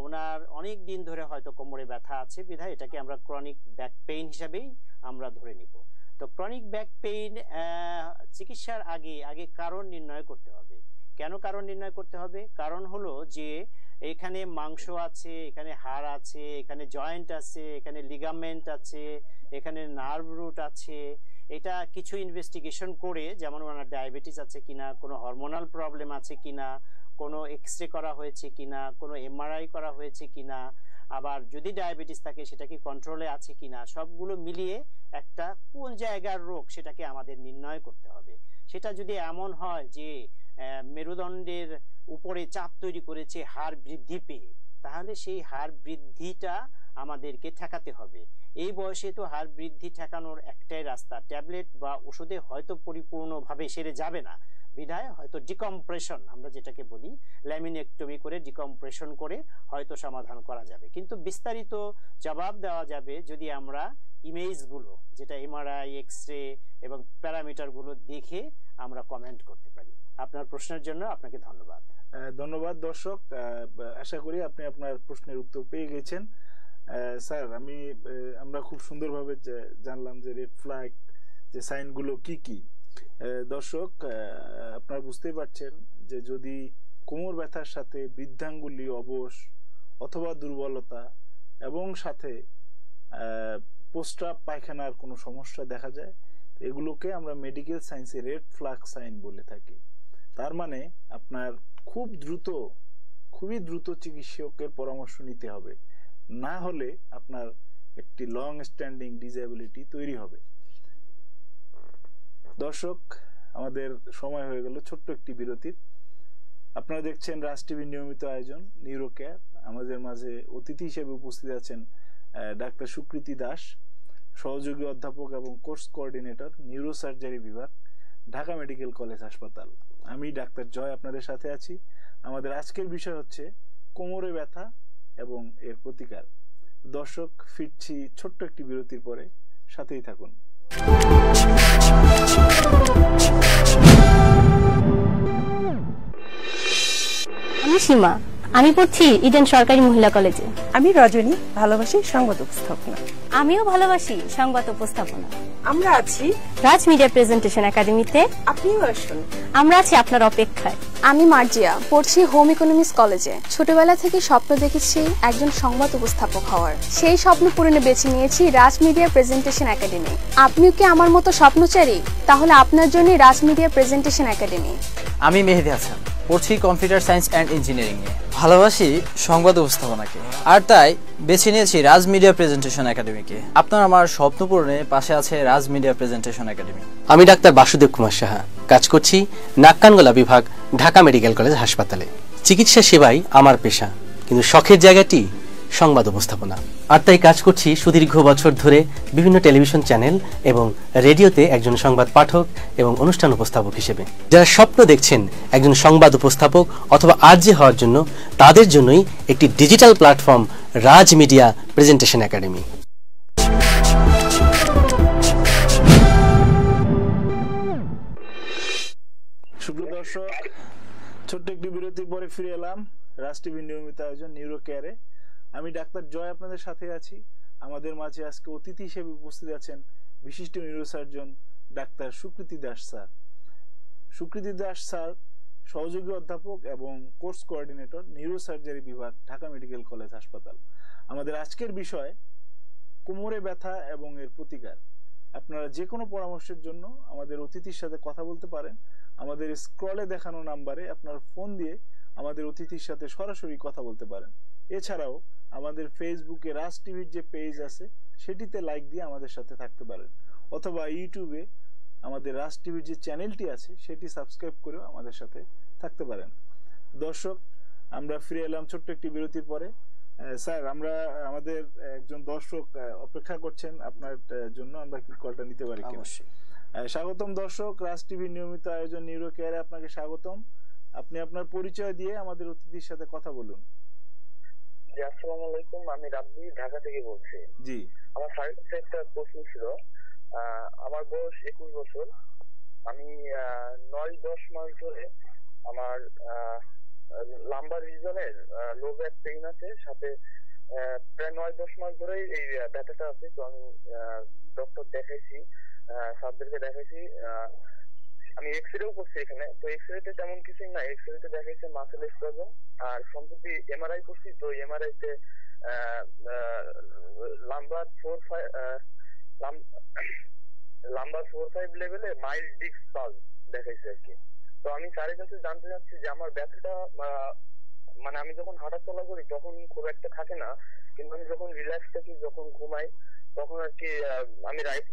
ওনার অনেক দিন ধরে হয়তো কোমরে ব্যথা আছে, বিধায় এটাকে আমরা ক্রনিক ব্যাক পেইন হিসাবেই আমরা ধরে নিব। তো ক্রনিক ব্যাক পেইন চিকিৎসার আগে আগে কারণ নির্ণয় করতে হবে। কেন কারণ নির্ণয় করতে হবে? কারণ হলো যে, এখানে মাংস আছে, এখানে হাড় আছে, এখানে জয়েন্ট আছে, এখানে লিগামেন্ট আছে, এখানে নার্ভ রুট আছে। এটা কিছু ইনভেস্টিগেশন করে, যেমন ওনার ডায়াবেটিস আছে কিনা, কোনো হরমোনাল প্রবলেম আছে কিনা কোনো এক্স রে করা হয়েছে কিনা, কোনো এমআরআই করা হয়েছে কিনা, আবার যদি ডায়াবেটিস থাকে সেটা কি কন্ট্রোলে আছে কিনা, সবগুলো মিলিয়ে একটা কোন জায়গার রোগ সেটাকে আমাদের নির্ণয় করতে হবে। সেটা যদি এমন হয় যে মেরুদণ্ডের উপরে চাপ তৈরি করেছে হার বৃদ্ধি পেয়ে, তাহলে সেই হার বৃদ্ধিটা আমাদেরকে ঠেকাতে হবে। এই বয়সে তো হার বৃদ্ধি ঠেকানোর একটাই রাস্তা। ট্যাবলেট বা ওষুধে হয়তো পরিপূর্ণভাবে সেরে যাবে না। বিধায় হয়তো ডিকম্প্রেশন, আমরা যেটাকে বলি, ল্যামিনেক্টমি করে ডিকম্প্রেশন করে হয়তো সমাধান করা যাবে। কিন্তু বিস্তারিত জবাব দেওয়া যাবে যদি আমরা ইমেজগুলো, যেটা এমআরআই এক্স রে এবং প্যারামিটারগুলো দেখে আমরা কমেন্ট করতে পারি। আপনার প্রশ্নের জন্য আপনাকে ধন্যবাদ। ধন্যবাদ দর্শক। আশা করি আপনি আপনার প্রশ্নের উত্তর পেয়ে গেছেন। স্যার, আমি আমরা খুব সুন্দরভাবে জানলাম যে রেড ফ্ল্যাগ যে সাইনগুলো কি কি। দর্শক আপনারা বুঝতেই পারছেন যে যদি কোমর ব্যথার সাথে বৃদ্ধাঙ্গুলি অবশ অথবা দুর্বলতা এবং সাথে পোস্ট্রাপ পায়খানার কোনো সমস্যা দেখা যায়, এগুলোকে আমরা মেডিকেল সায়েন্সে রেড ফ্ল্যাগ সাইন বলে থাকি। তার মানে আপনার খুব দ্রুত, খুবই দ্রুত চিকিৎসকের পরামর্শ নিতে হবে। না হলে আপনার একটি লং স্ট্যান্ডিং ডিসএবিলিটি তৈরি হবে। দর্শক, আমাদের সময় হয়ে গেল ছোট্ট একটি বিরতির। আপনারা দেখছেন রাজ টিভির নিয়মিত আয়োজন নিউরো কেয়ার আমাদের মাঝে অতিথি হিসেবে উপস্থিত আছেন ডাক্তার সুকৃতি দাস, সহযোগী অধ্যাপক এবং কোর্স কোঅর্ডিনেটর নিউরো সার্জারি বিভাগ, ঢাকা মেডিকেল কলেজ হাসপাতাল। আমি ডাক্তার জয় আপনাদের সাথে আছি। আমাদের আজকের বিষয় হচ্ছে কোমরে ব্যথা এবং এর প্রতিকার। দর্শক ফিরছি ছোট্ট একটি বিরতির পরে। সাথেই থাকুন। আমি সীমা। আমি পড়ছি ইডেন সরকারি মহিলা কলেজে। আমি রজনী ভালোবাসি সংবাদ উপস্থাপনা। আমিও ভালোবাসি সংবাদ উপস্থাপনা। আমরা আছি রাজ মিডিয়া প্রেজেন্টেশন একাডেমিতে। আপনিও আসুন। আমরা আছি আপনার অপেক্ষায়। আমি মার্জিয়া, পড়ছি হোম ইকোনমিক্স কলেজে ছোটবেলা থেকে স্বপ্ন দেখেছি একজন সংবাদ উপস্থাপক হওয়ার। সেই স্বপ্ন পূরণে বেছে নিয়েছি রাজ মিডিয়া প্রেজেন্টেশন একাডেমি আপনিও কি আমার মতো স্বপ্নচারী? তাহলে আপনার জন্য রাজ মিডিয়া প্রেজেন্টেশন একাডেমি আমি মেহেদি হাসান। পড়ছি কম্পিউটার সায়েন্স অ্যান্ড ইঞ্জিনিয়ারিং নিয়ে। ভালোবাসি সংবাদ উপস্থাপনাকে। আর তাই বেছে নিয়েছি রাজ মিডিয়া প্রেজেন্টেশন একাডেমিকে। আপনার আমার স্বপ্ন পূরণে পাশে আছে রাজ মিডিয়া প্রেজেন্টেশন একাডেমি। আমি ডাক্তার বাসুদেব কুমার সাহা। কাজ করছি নাক্কানগোলা বিভাগ, ঢাকা মেডিকেল কলেজ হাসপাতালে। চিকিৎসা সেবাই আমার পেশা। কিন্তু শখের জায়গাটি সংবাদ উপস্থাপনা। আর তাই কাজ করছি সুদীর্ঘ বছর ধরে বিভিন্ন টেলিভিশন চ্যানেল এবং রেডিওতে একজন সংবাদ পাঠক এবং অনুষ্ঠান উপস্থাপক হিসেবে। যারা স্বপ্ন দেখছেন একজন সংবাদ উপস্থাপক অথবা আর্জি হওয়ার জন্য, তাদের জন্যই একটি digital platform, Raj media presentation academy. ছোট্ট একটি বিরতির পরে ফিরে এলাম। রাজ নিয়মিত আয়োজন, নিউরো কেয়ারে। আমি ডাক্তার জয় আপনাদের সাথে আছি। আমাদের মাঝে আজকে অতিথি হিসেবে উপস্থিত আছেন বিশিষ্ট neurosurgeon doctor Sukriti Das sir. Sukriti Das sir সহযোগী অধ্যাপক এবং কোর্স কোঅর্ডিনেটর নিউরোসার্জারি বিভাগ, ঢাকা মেডিকেল কলেজ হাসপাতাল। আমাদের আজকের বিষয়, কোমরে ব্যথা এবং এর প্রতিকার। আপনারা যে কোনো পরামর্শের জন্য আমাদের অতিথির সাথে কথা বলতে পারেন। আমাদের স্ক্রলে দেখানো নাম্বারে আপনার ফোন দিয়ে আমাদের অতিথির সাথে সরাসরি কথা বলতে পারেন। এছাড়াও আমাদের ফেসবুকে রাজ টিভির যে পেজ আছে সেটিতে লাইক দিয়ে আমাদের সাথে থাকতে পারেন। অথবা ইউটিউবে আমাদের রাজ টিভির যে চ্যানেলটি আছে সেটি সাবস্ক্রাইব করেও আমাদের সাথে থাকতে পারেন। দর্শক আমরা ফিরে এলাম ছোট্ট একটি বিরতির পরে। স্যার আমরা আমাদের একজন দর্শক অপেক্ষা করছেন আপনার জন্য আমরা কি কলটা নিতে পারি অবশ্যই। স্বাগতম দর্শক রাজ টিভির নিয়মিত আয়োজন নিউরো কেয়ারে আপনাকে স্বাগতম। আপনি আপনার পরিচয় দিয়ে আমাদের অতিথির সাথে কথা বলুন। জি আসসালামু আলাইকুম। আমি রাব্বি ঢাকা থেকে বলছি। জি। আমার সার্ভিসে একটা প্রশ্ন ছিল। আমার বয়স একুশ বছর। আমি নয় দশ মাস ধরে আমার লাম্বার রিজনের লো ব্যাক পেইন আছে। সাথে প্রায় নয় দশ মাস ধরেই এই ব্যথাটা আছে। তো আমি ডক্টর দেখাইছি স্যারদেরকে দেখাইছি আমি এক্স রেও করছি এখানে। তো এক্স রেতে তেমন কিছুই না এক্স রেতে দেখাইছে মাসেল স্পাজম আর সম্প্রতি এমআরআই করছি। তো এমআরআই তে lumbar four five lumbar four five লেভেলে মাইল্ড ডিক্স পাল দেখাইছে আর কি। তো আমি স্যারের কাছে জানতে চাচ্ছি যে আমার ব্যথাটা মানে আমি যখন হাঁটা চলা করি তখন খুব একটা থাকে না। কিন্তু আমি যখন রিল্যাক্স থাকি, যখন ঘুমাই তখন আর কি আমি রাইট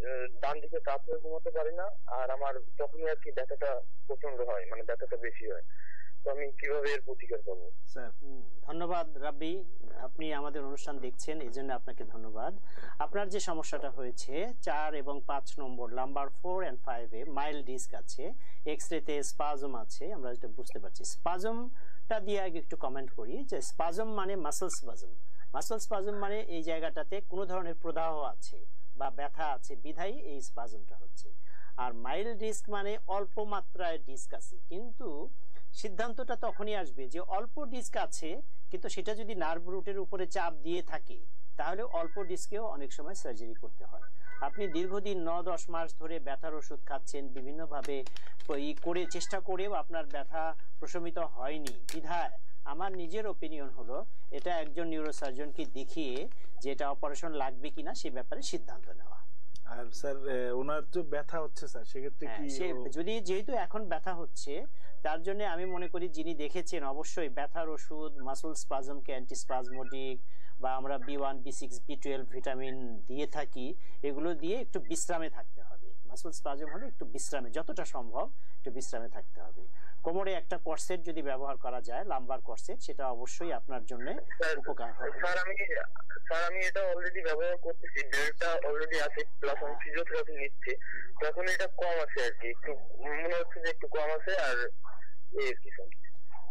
ডান দিকে কাত হয়ে ঘুমাতে পারি না আর আমার তখনই আর কি ব্যথাটা প্রচণ্ড হয় মানে ব্যথাটা বেশি হয়। তো আমি কীভাবে এর প্রতিকার করব? স্যার। ধন্যবাদ রাব্বি। আপনি আমাদের অনুষ্ঠান দেখছেন এই জন্য আপনাকে ধন্যবাদ। আপনার যে সমস্যাটা হয়েছে চার এবং পাঁচ নম্বর নাম্বার ফোর অ্যান্ড ফাইভে মাইল ডিস্ক আছে এক্স রেতে স্পাজম আছে আমরা যেটা বুঝতে পারছি। স্পাজমটা দিয়ে আগে একটু কমেন্ট করি যে স্পাজম মানে মাসেল স্পাজম মাসেল স্পাজম মানে এই জায়গাটাতে কোনো ধরনের প্রদাহ আছে বা ব্যথা আছে, বিধাই এই স্পাজমটা হচ্ছে। আর মাইল ডিস্ক মানে অল্প মাত্রায় ডিস্ক আছে। কিন্তু সিদ্ধান্তটা তখনই আসবে যে অল্প ডিস্ক আছে, কিন্তু সেটা যদি নার্ভ রুটের উপরে চাপ দিয়ে থাকে, তাহলে অল্প ডিস্কেও অনেক সময় সার্জারি করতে হয়। আপনি দীর্ঘদিন ন দশ মাস ধরে ব্যথার ওষুধ খাচ্ছেন, বিভিন্নভাবে করে, চেষ্টা করেও আপনার ব্যথা প্রশমিত হয়নি, বিধায় আমার নিজের ওপিনিয়ন হলো এটা একজন নিউরোসার্জনকে দেখিয়ে যে এটা অপারেশন লাগবে কিনা সে ব্যাপারে সিদ্ধান্ত নেওয়া। আর স্যার ওনার তো ব্যথা হচ্ছে স্যার সেক্ষেত্রে হ্যাঁ, কি যদি যেহেতু এখন ব্যথা হচ্ছে তার জন্য আমি মনে করি যিনি দেখেছেন অবশ্যই ব্যথার ওষুধ মাসুল স্পাজমকে অ্যান্টিস্পাজমোটিক বা আমরা B one B six B twelve vitamin দিয়ে থাকি এগুলো দিয়ে একটু বিশ্রামে থাকতে হবে। মাসুল স্পাজম হলে একটু বিশ্রামে যতটা সম্ভব একটু বিশ্রামে থাকতে হবে। কোমরে একটা কর্সেট যদি ব্যবহার করা যায় লাম্বার কর্সেট সেটা অবশ্যই আপনার জন্য উপকার হবে। স্যার আমি স্যার আমি এটা অলরেডি ব্যবহার করতেছি ডেল্টা অলরেডি আছে প্লাস আমি ফিজিওথেরাপি নিচ্ছি। তখন এটা কম আছে আর কি একটু মনে হচ্ছে যে একটু কম আছে আর এই আর কি স্যার।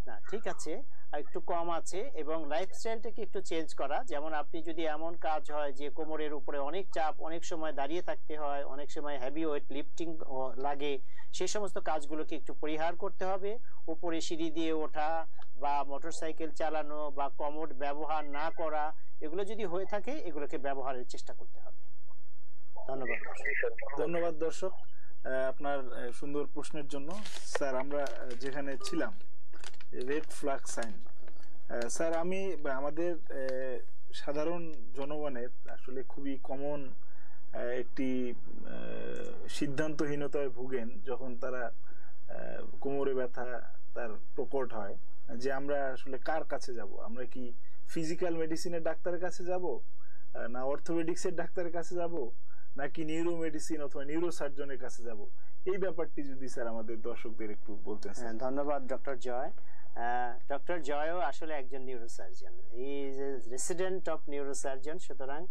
না ঠিক আছে। একটু কম আছে এবং লাইফস্টাইলটাকে একটু চেঞ্জ করা? যেমন আপনি যদি এমন কাজ হয় যে কোমরের উপরে অনেক চাপ, অনেক সময় দাঁড়িয়ে থাকতে হয়, অনেক সময় হেভি ওয়েট লিফটিং লাগে সেই সমস্ত কাজগুলোকে একটু পরিহার করতে হবে। উপরে সিঁড়ি দিয়ে ওঠা বা মোটরসাইকেল চালানো বা কমোড ব্যবহার না করা, এগুলো যদি হয়ে থাকে, এগুলোকে ব্যবহারের চেষ্টা করতে হবে। ধন্যবাদ। ধন্যবাদ দর্শক। আপনার সুন্দর প্রশ্নের জন্য। স্যার, আমরা যেখানে ছিলাম রেড ফ্ল্যাগ সাইন স্যার আমি আমাদের সাধারণ জনগণের আসলে খুবই কমন একটি সিদ্ধান্তহীনতায় ভুগেন যখন তারা কোমরে ব্যথা তার প্রকট হয় যে আমরা আসলে কার কাছে যাব? আমরা কি ফিজিক্যাল মেডিসিনের ডাক্তারের কাছে যাব? না অর্থোপেডিক্সের ডাক্তারের কাছে যাব? নাকি নিউরো মেডিসিন অথবা নিউরো সার্জনের কাছে যাব? এই ব্যাপারটি যদি স্যার আমাদের দর্শকদের একটু বলতেন হ্যাঁ, ধন্যবাদ ডক্টর জয়। ডক্টর জয়ও আসলে একজন neurosurgeon is resident of neurosurgeon সুতরাং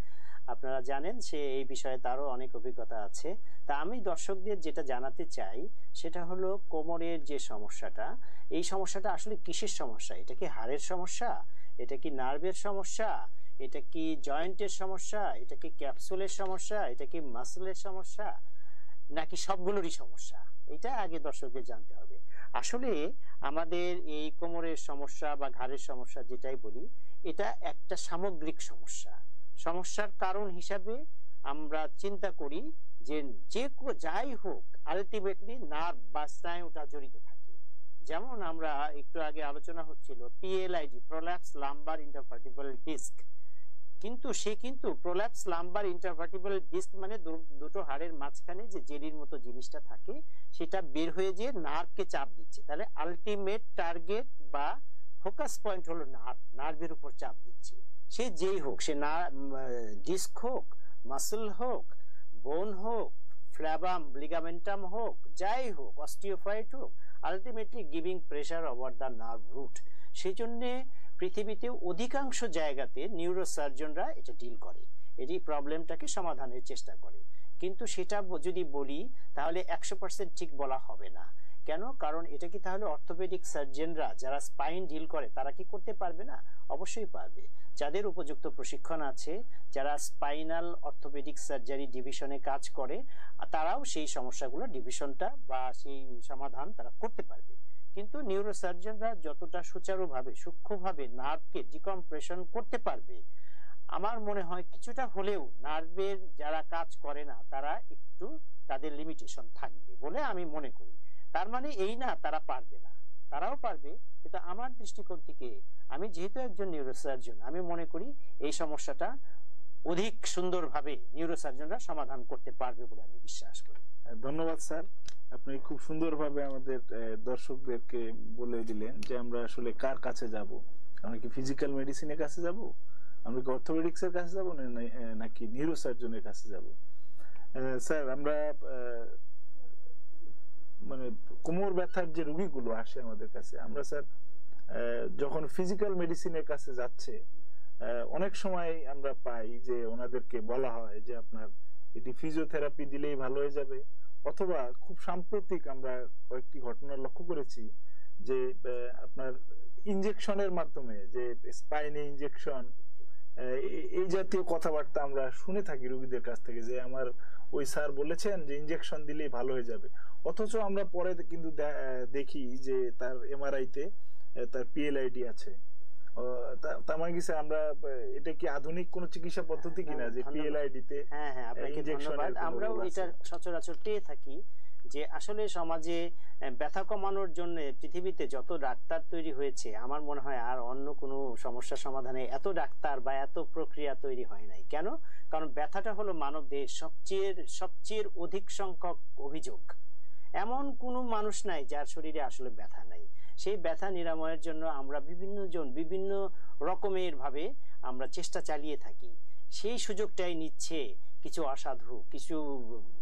আপনারা জানেন সে এই বিষয়ে তারও অনেক অভিজ্ঞতা আছে। তা আমি দর্শকদের যেটা জানাতে চাই, সেটা হলো কোমরের যে সমস্যাটা, এই সমস্যাটা আসলে কিসের সমস্যা? এটা কি হাড়ের সমস্যা? এটা কি নার্ভের সমস্যা? এটা কি জয়েন্টের সমস্যা? এটা কি ক্যাপসুলের সমস্যা? এটা কি মাসেলের সমস্যা? নাকি সবগুলোরই সমস্যা? এটা আগে দর্শকদের জানতে হবে। আসলে আমাদের এই কোমরের সমস্যা বা ঘাড়ের সমস্যা যেটাই বলি, এটা একটা সামগ্রিক সমস্যা। সমস্যার কারণ হিসাবে আমরা চিন্তা করি যে যে যাই হোক আলটিমেটলি নার্ভ বা স্নায়ুটা জড়িত থাকে। যেমন আমরা একটু আগে আলোচনা হচ্ছিল PLID prolapse lumbar intervertebral disc কিন্তু সে কিন্তু প্রোল্যাপস লাম্বার ইন্টারভার্টিবল ডিস্ক মানে দুটো হাড়ের মাঝখানে যে জেলির মতো জিনিসটা থাকে, সেটা বের হয়ে যেয়ে নার্ভকে চাপ দিচ্ছে। তাহলে আলটিমেট টার্গেট বা ফোকাস পয়েন্ট হলো নার্ভ নার্ভের উপর চাপ দিচ্ছে। সে যেই হোক, সে না ডিস্ক হোক মাসল হোক বোন হোক ফ্ল্যাবাম লিগামেন্টাম হোক, যাই হোক অস্টিওফাইট হোক ultimately giving pressure over the nerve root সেই জন্যে পৃথিবীতে অধিকাংশ জায়গাতে নিউরোসার্জনরা এটা ডিল করে। এটি প্রবলেমটাকে সমাধানের চেষ্টা করে। কিন্তু সেটা যদি বলি, তাহলে একশো পার্সেন্ট ঠিক বলা হবে না। কেন? কারণ এটা কি তাহলে অর্থোপেডিক সার্জনরা যারা স্পাইন ডিল করে, তারা কি করতে পারবে না? অবশ্যই পারবে। যাদের উপযুক্ত প্রশিক্ষণ আছে, যারা স্পাইনাল অর্থোপেডিক সার্জারি ডিভিশনে কাজ করে, তারাও সেই সমস্যাগুলো ডিভিশনটা বা সেই সমাধান তারা করতে পারবে। কিন্তু নিউরোসার্জনরা যতটা সুচারুভাবে, সূক্ষ্মভাবে নার্ভকে ডিকম্প্রেশন করতে পারবে, আমার মনে হয় কিছুটা হলেও নার্ভের যারা কাজ করে না, তারা একটু তাদের লিমিটেশন থাকবে বলে আমি মনে করি। তার মানে এই না, তারা পারবে না। তারাও পারবে, কিন্তু আমার দৃষ্টিকোণ থেকে আমি যেহেতু একজন নিউরোসার্জন আমি মনে করি এই সমস্যাটা অধিক সুন্দরভাবে নিউরোসার্জনরা সমাধান করতে পারবে বলে আমি বিশ্বাস করি। ধন্যবাদ স্যার। আপনি খুব সুন্দরভাবে আমাদের দর্শকদেরকে বলে দিলেন যে আমরা আসলে কার কাছে যাব? আমরা কি ফিজিক্যাল মেডিসিনের কাছে যাব? আমরা কি অর্থোপেডিক্স এর কাছে যাব নাকি নিউরোসার্জনের কাছে যাব? স্যার, আমরা মানে কোমর ব্যথার যে রুগীগুলো আসে আমাদের কাছে, আমরা স্যার যখন ফিজিক্যাল মেডিসিনের কাছে যাচ্ছে অনেক সময় আমরা পাই যে ওনাদেরকে বলা হয় যে আপনার এটি ফিজিওথেরাপি দিলেই ভালো হয়ে যাবে। অথবা খুব সাম্প্রতিক আমরা কয়েকটি ঘটনা লক্ষ্য করেছি যে আপনার ইনজেকশনের মাধ্যমে যে স্পাইনে ইনজেকশন এই জাতীয় কথাবার্তা আমরা শুনে থাকি রুগীদের কাছ থেকে যে আমার ওই স্যার বলেছেন যে ইনজেকশন দিলেই ভালো হয়ে যাবে। অথচ আমরা পরে কিন্তু দেখি যে তার এমআরআইতে তার পিএলআইডি আছে। তার মানে কি আমরা এটা কি আধুনিক কোন চিকিৎসা পদ্ধতি কিনা যে পিএলআইডি তে হ্যাঁ হ্যাঁ আপনাকে ধন্যবাদ। আমরাও এটা সচরাচর পেয়ে থাকি যে আসলে সমাজে ব্যথা কমানোর জন্য পৃথিবীতে যত ডাক্তার তৈরি হয়েছে আমার মনে হয় আর অন্য কোনো সমস্যা সমাধানে এত ডাক্তার বা এত প্রক্রিয়া তৈরি হয় নাই। কেন? কারণ ব্যথাটা হলো মানব দেহের সবচেয়ে সবচেয়ে অধিক সংখ্যক অভিযোগ। এমন কোনো মানুষ নাই যার শরীরে আসলে ব্যথা নাই। সেই ব্যথা নিরাময়ের জন্য আমরা বিভিন্ন জন বিভিন্ন রকমের ভাবে আমরা চেষ্টা চালিয়ে থাকি। সেই সুযোগটাই নিচ্ছে কিছু অসাধু, কিছু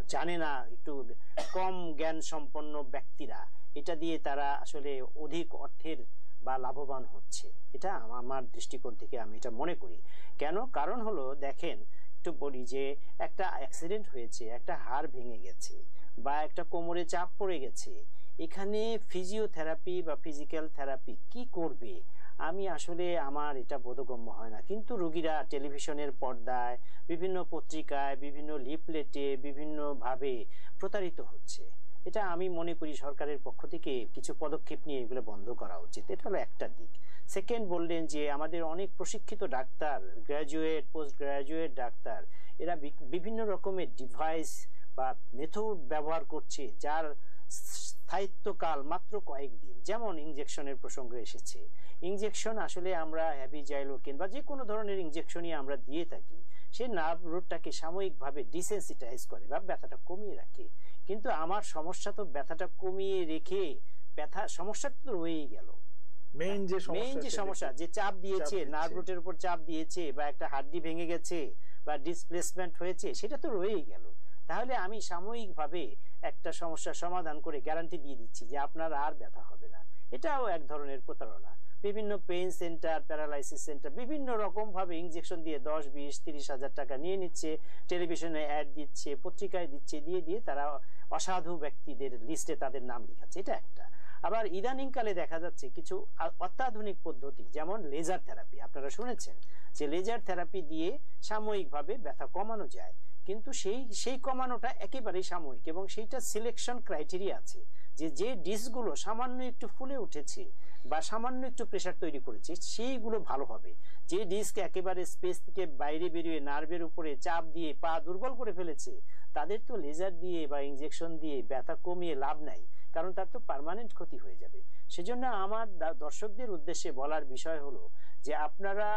জানে না একটু কম জ্ঞান সম্পন্ন ব্যক্তিরা। এটা দিয়ে তারা আসলে অধিক অর্থের বা লাভবান হচ্ছে। এটা আমার দৃষ্টিকোণ থেকে আমি এটা মনে করি। কেন? কারণ হলো, দেখেন, একটু বলি যে একটা অ্যাক্সিডেন্ট হয়েছে, একটা হাড় ভেঙে গেছে। বা একটা কোমরে চাপ পড়ে গেছে, এখানে ফিজিওথেরাপি বা ফিজিক্যাল থেরাপি কি করবে? আমি আসলে আমার এটা বোধগম্য হয় না। কিন্তু রুগীরা টেলিভিশনের পর্দায়, বিভিন্ন পত্রিকায়, বিভিন্ন লিফলেটে বিভিন্নভাবে প্রতারিত হচ্ছে। এটা আমি মনে করি সরকারের পক্ষ থেকে কিছু পদক্ষেপ নিয়ে এগুলো বন্ধ করা উচিত। এটা হলো একটা দিক। সেকেন্ড বললেন যে, আমাদের অনেক প্রশিক্ষিত doctor graduate post graduate doctor, এরা বিভিন্ন রকমের ডিভাইস বা মেথড ব্যবহার করছে যার স্থায়িত্বকাল মাত্র কয়েকদিন যেমন ইঞ্জেকশনের প্রসঙ্গ এসেছে। ইঞ্জেকশন আসলে আমরা হ্যাভি জাইলোকেন বা যে কোনো ধরনের ইঞ্জেকশনই আমরা দিয়ে থাকি সে নার্ভ রুটটাকে সাময়িকভাবে ডিসেন্সিটাইজ করে বা ব্যথাটা কমিয়ে রাখে। কিন্তু আমার সমস্যা তো ব্যথাটা কমিয়ে রেখে ব্যথা সমস্যা তো রয়েই গেল। মেইন যে মেইন যে সমস্যা যে চাপ দিয়েছে নার্ভ রুটের উপর চাপ দিয়েছে বা একটা হাড্ডি ভেঙে গেছে বা ডিসপ্লেসমেন্ট হয়েছে সেটা তো রয়েই গেল। তাহলে আমি সাময়িকভাবে একটা সমস্যার সমাধান করে গ্যারান্টি দিয়ে দিচ্ছি যে আপনার আর ব্যথা হবে না। এটাও এক ধরনের প্রতারণা। বিভিন্ন পেইন সেন্টার প্যারালাইসিস সেন্টার বিভিন্ন রকম ভাবে ইঞ্জেকশন দিয়ে দশ, বিশ, তিরিশ হাজার টাকা নিয়ে নিচ্ছে টেলিভিশনে অ্যাড দিচ্ছে, পত্রিকায় দিচ্ছে, দিয়ে দিয়ে তারা অসাধু ব্যক্তিদের লিস্টে তাদের নাম লিখাচ্ছে। এটা একটা। আবার ইদানিংকালে দেখা যাচ্ছে কিছু অত্যাধুনিক পদ্ধতি, যেমন লেজার থেরাপি আপনারা শুনেছেন যে লেজার থেরাপি দিয়ে সাময়িকভাবে ব্যথা কমানো যায়। কিন্তু সেই সেই কমানোটা একেবারেই সাময়িক এবং সেইটা সিলেকশন ক্রাইটেরিয়া আছে যে যে ডিসগুলো সামান্য একটু ফুলে উঠেছে বা সামান্য একটু প্রেশার তৈরি করেছে, সেইগুলো ভালো হবে। যে ডিস্ক একেবারে স্পেস থেকে বাইরে বেরিয়ে নার্ভের উপরে চাপ দিয়ে পা দুর্বল করে ফেলেছে, তাদের তো লেজার দিয়ে বা ইঞ্জেকশন দিয়ে ব্যথা কমিয়ে লাভ নাই, কারণ তার তো পারমানেন্ট ক্ষতি হয়ে যাবে। সেজন্য আমার দর্শকদের উদ্দেশ্যে বলার বিষয় হলো যে, আপনারা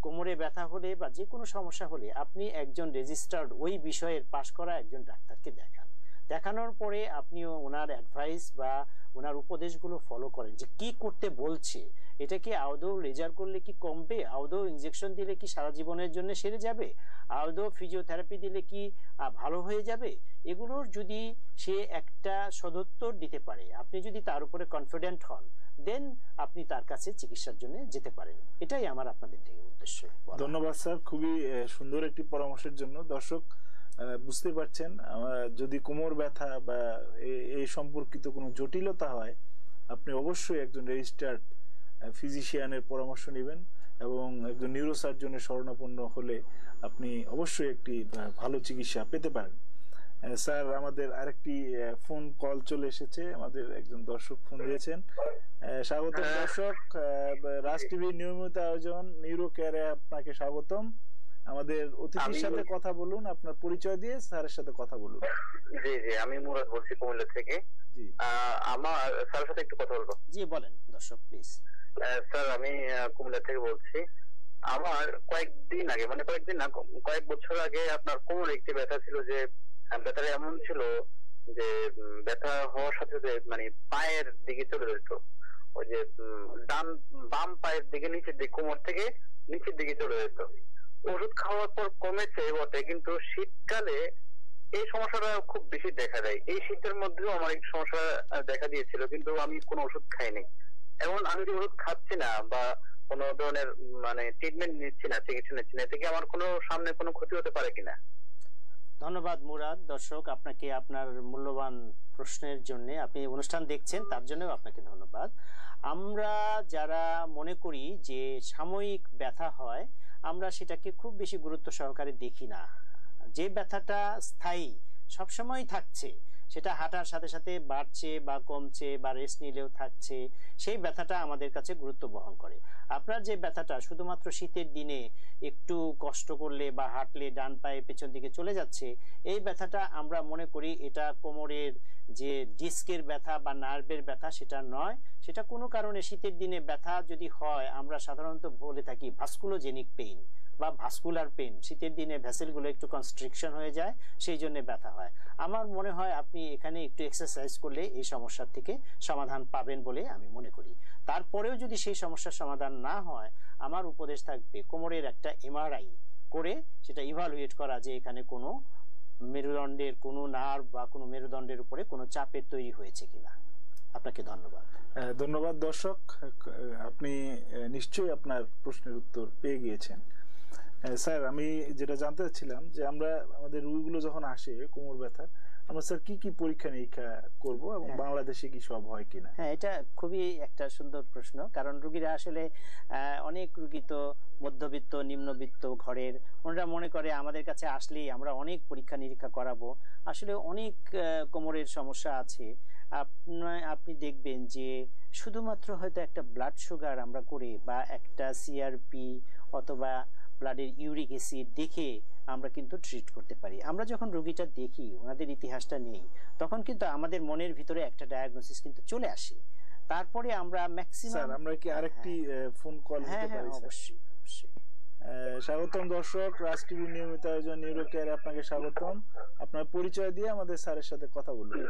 কোমরে ব্যথা হলে বা যে কোনো সমস্যা হলে আপনি একজন রেজিস্টার্ড ওই বিষয়ের পাশ করা একজন ডাক্তারকে দেখান। দেখানোর পরে আপনিও ওনার অ্যাডভাইস বা ওনার উপদেশগুলো ফলো করেন যে কি করতে বলছে এটা কি আদৌ লেজার করলে কি কমবে? আদৌ ইনজেকশন দিলে কি সারা জীবনের জন্য সেরে যাবে? আদৌ ফিজিওথেরাপি দিলে কি ভালো হয়ে যাবে? এগুলোর যদি সে একটা সদুত্তর দিতে পারে, আপনি যদি তার উপরে কনফিডেন্ট হন দেন আপনি তার কাছে চিকিৎসার জন্য যেতে পারেন। এটাই আমার আপনাদের থেকে উদ্দেশ্য ধন্যবাদ স্যার, খুবই সুন্দর একটি পরামর্শের জন্য। দর্শক বুঝতে পারছেন যদি কোমর ব্যথা বা এই সম্পর্কিত কোনো জটিলতা হয়, আপনি অবশ্যই একজন রেজিস্টার্ড ফিজিশিয়ানের পরামর্শ নেবেন এবং একজন নিউরোসার্জনের শরণাপন্ন হলে আপনি অবশ্যই একটি ভালো চিকিৎসা পেতে পারেন। স্যার আমাদের আরেকটি ফোন কল চলে এসেছে। আমাদের একজন দর্শক ফোন দিয়েছেন। স্বাগতম হ্যাঁ। দর্শক। রাজ টিভি নিয়মিত আয়োজন নিউরো কেয়ারে আপনাকে স্বাগতম। আমাদের অতিথির সাথে কথা বলুন আপনার পরিচয় দিয়ে স্যারের সাথে কথা বলুন। জি জি আমি মুরাদ বলছি কুমিল্লা থেকে। জি। আমার স্যারের সাথে একটু কথা বলব। জি বলেন দর্শক প্লিজ স্যার, আমি কুমিল্লা থেকে বলছি। আমার কয়েকদিন আগে মানে কয়েকদিন না কয়েক বছর আগে আপনার কোমরে একটি ব্যথা ছিল যে ব্যথাটা এমন ছিল যে ব্যথা হওয়ার সাথে সাথে মানে পায়ের দিকে চলে যেত। ওই যে ডান, বাম পায়ের দিকে, নিচের দিকে, কোমর থেকে নিচের দিকে চলে যেত। ওষুধ খাওয়ার পর কমেছে বটে, কিন্তু শীতকালে এই সমস্যাটা খুব বেশি দেখা দেয়। এই শীতের মধ্যেও আমার এই সমস্যা দেখা দিয়েছিল, কিন্তু আমি কোনো ওষুধ খাইনি। এমন আমি যে ওষুধ খাচ্ছি না বা কোনো ধরনের মানে ট্রিটমেন্ট নিচ্ছি না, চিকিৎসা নিচ্ছি না। এতে কি আমার কোনো সামনে কোনো ক্ষতি হতে পারে কিনা? ধন্যবাদ মুরাদ। দর্শক, আপনাকে আপনার মূল্যবান প্রশ্নের জন্য আপনি অনুষ্ঠান দেখছেন, তার জন্য আপনাকে ধন্যবাদ। আমরা যারা মনে করি যে সাময়িক ব্যথা হয়, আমরা সেটাকে খুব বেশি গুরুত্ব সহকারে দেখি না। যে ব্যথাটা স্থায়ী সবসময় থাকছে সেটা হাঁটার সাথে সাথে বাড়ছে বা কমছে বা রেস্ট নিলেও থাকছে, সেই ব্যথাটা আমাদের কাছে গুরুত্ব বহন করে। আপনার যে ব্যথাটা শুধুমাত্র শীতের দিনে একটু কষ্ট করলে বা হাঁটলে ডান পায়ে পেছন দিকে চলে যাচ্ছে, এই ব্যথাটা আমরা মনে করি এটা কোমরের যে ডিস্কের ব্যথা বা নার্ভের ব্যথা সেটা নয়। সেটা কোনো কারণে শীতের দিনে ব্যথা যদি হয়, আমরা সাধারণত বলে থাকি ভাস্কুলোজেনিক পেইন বা ভাস্কুলার পেন শীতের দিনে ভ্যাসেলগুলো একটু কনস্ট্রিকশন হয়ে যায়, সেই জন্য ব্যথা হয়। আমার মনে হয় আপনি এখানে একটু এক্সারসাইজ করলে এই সমস্যার থেকে সমাধান পাবেন বলে আমি মনে করি। তারপরেও যদি সেই সমস্যার সমাধান না হয়, আমার উপদেশ থাকবে কোমরের একটা এমআরআই করে সেটা ইভালুয়েট করা যে এখানে কোনো মেরুদণ্ডের, কোনো নার্ভ বা কোনো মেরুদণ্ডের উপরে কোনো চাপের তৈরি হয়েছে কিনা। আপনাকে ধন্যবাদ। ধন্যবাদ দর্শক। আপনি নিশ্চয়ই আপনার প্রশ্নের উত্তর পেয়ে গিয়েছেন। স্যার আমি যেটা জানতে চাচ্ছিলাম যে আমরা আমাদের রোগীগুলো যখন আসে কোমর ব্যথা আমরা স্যার কি কি পরীক্ষা নিরীক্ষা করব এবং হ্যাঁ। বাংলাদেশে কি সব হয় কিনা? হ্যাঁ এটা খুবই একটা সুন্দর প্রশ্ন। কারণ রোগীরা আসলে অনেক রোগী তো মধ্যবিত্ত নিম্নবিত্ত ঘরের ওনারা মনে করে আমাদের কাছে আসলেই আমরা অনেক পরীক্ষা নিরীক্ষা করাবো। আসলে অনেক কোমরের সমস্যা আছে। আপনি দেখবেন যে শুধুমাত্র হয়তো একটা ব্লাড সুগার আমরা করে বা একটা সিআরপি অথবা ব্লাডের ইউরিক অ্যাসিড দেখে আমরা কিন্তু ট্রিট করতে পারি। আমরা যখন রোগীটা দেখি ওনাদের ইতিহাসটা নেই তখন কিন্তু আমাদের মনের ভিতরে একটা ডায়াগনোসিস কিন্তু চলে আসে। তারপরে আমরা ম্যাক্সিমাম আমরা কি আরেকটি ফোন কল হ্যাঁ হ্যাঁ অবশ্যই অবশ্যই। স্বাগতম দর্শক রাজ টিভি নিয়মিত আয়োজন নিউরো কেয়ার আপনাকে স্বাগতম। আপনার পরিচয় দিয়ে আমাদের স্যারের সাথে কথা বলুন।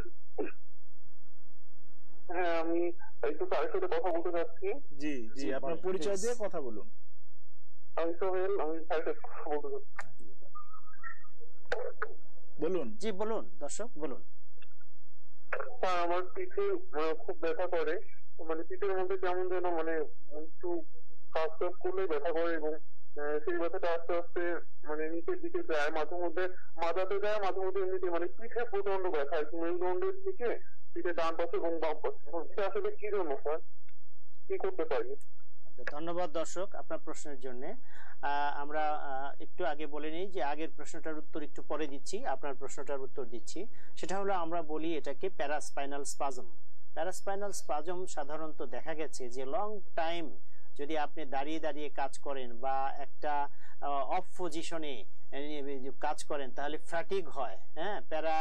হ্যাঁ আমি একটু স্যারের সাথে কথা বলতে চাচ্ছি। জি জি আপনার পরিচয় দিয়ে কথা বলুন। আমি সোহেল আমি বলুন। জি বলুন দর্শক বলুন। স্যার আমার পিঠে খুব ব্যথা করে। মানে পিঠের মধ্যে কেমন যেন মানে একটু কাজ টাজ করলে ব্যথা করে এবং সেই ব্যথাটা আস্তে আস্তে মানে নিচের দিকে যায়। মাঝে মধ্যে মাথাতে যায় মাঝে মধ্যে এমনিতে মানে পিঠে প্রচণ্ড ব্যথা। আর কি মেরুদণ্ডের দিকে পিঠে ডান পাশে এবং বাম পাশে। আসলে কি জন্য স্যার কি করতে পারি? ধন্যবাদ দর্শক আপনার প্রশ্নের জন্য। আমরা একটু আগে বলে নিই যে আগের প্রশ্নটার উত্তর একটু পরে দিচ্ছি, আপনার প্রশ্নটার উত্তর দিচ্ছি। সেটা হলো আমরা বলি এটাকে প্যারাস্পাইনাল স্পাজম। প্যারাস্পাইনাল স্পাজম সাধারণত দেখা গেছে যে লং টাইম যদি আপনি দাঁড়িয়ে দাঁড়িয়ে কাজ করেন বা একটা অফ পজিশনে কাজ করেন, তাহলে ফ্যাটিক হয় হ্যাঁ? Para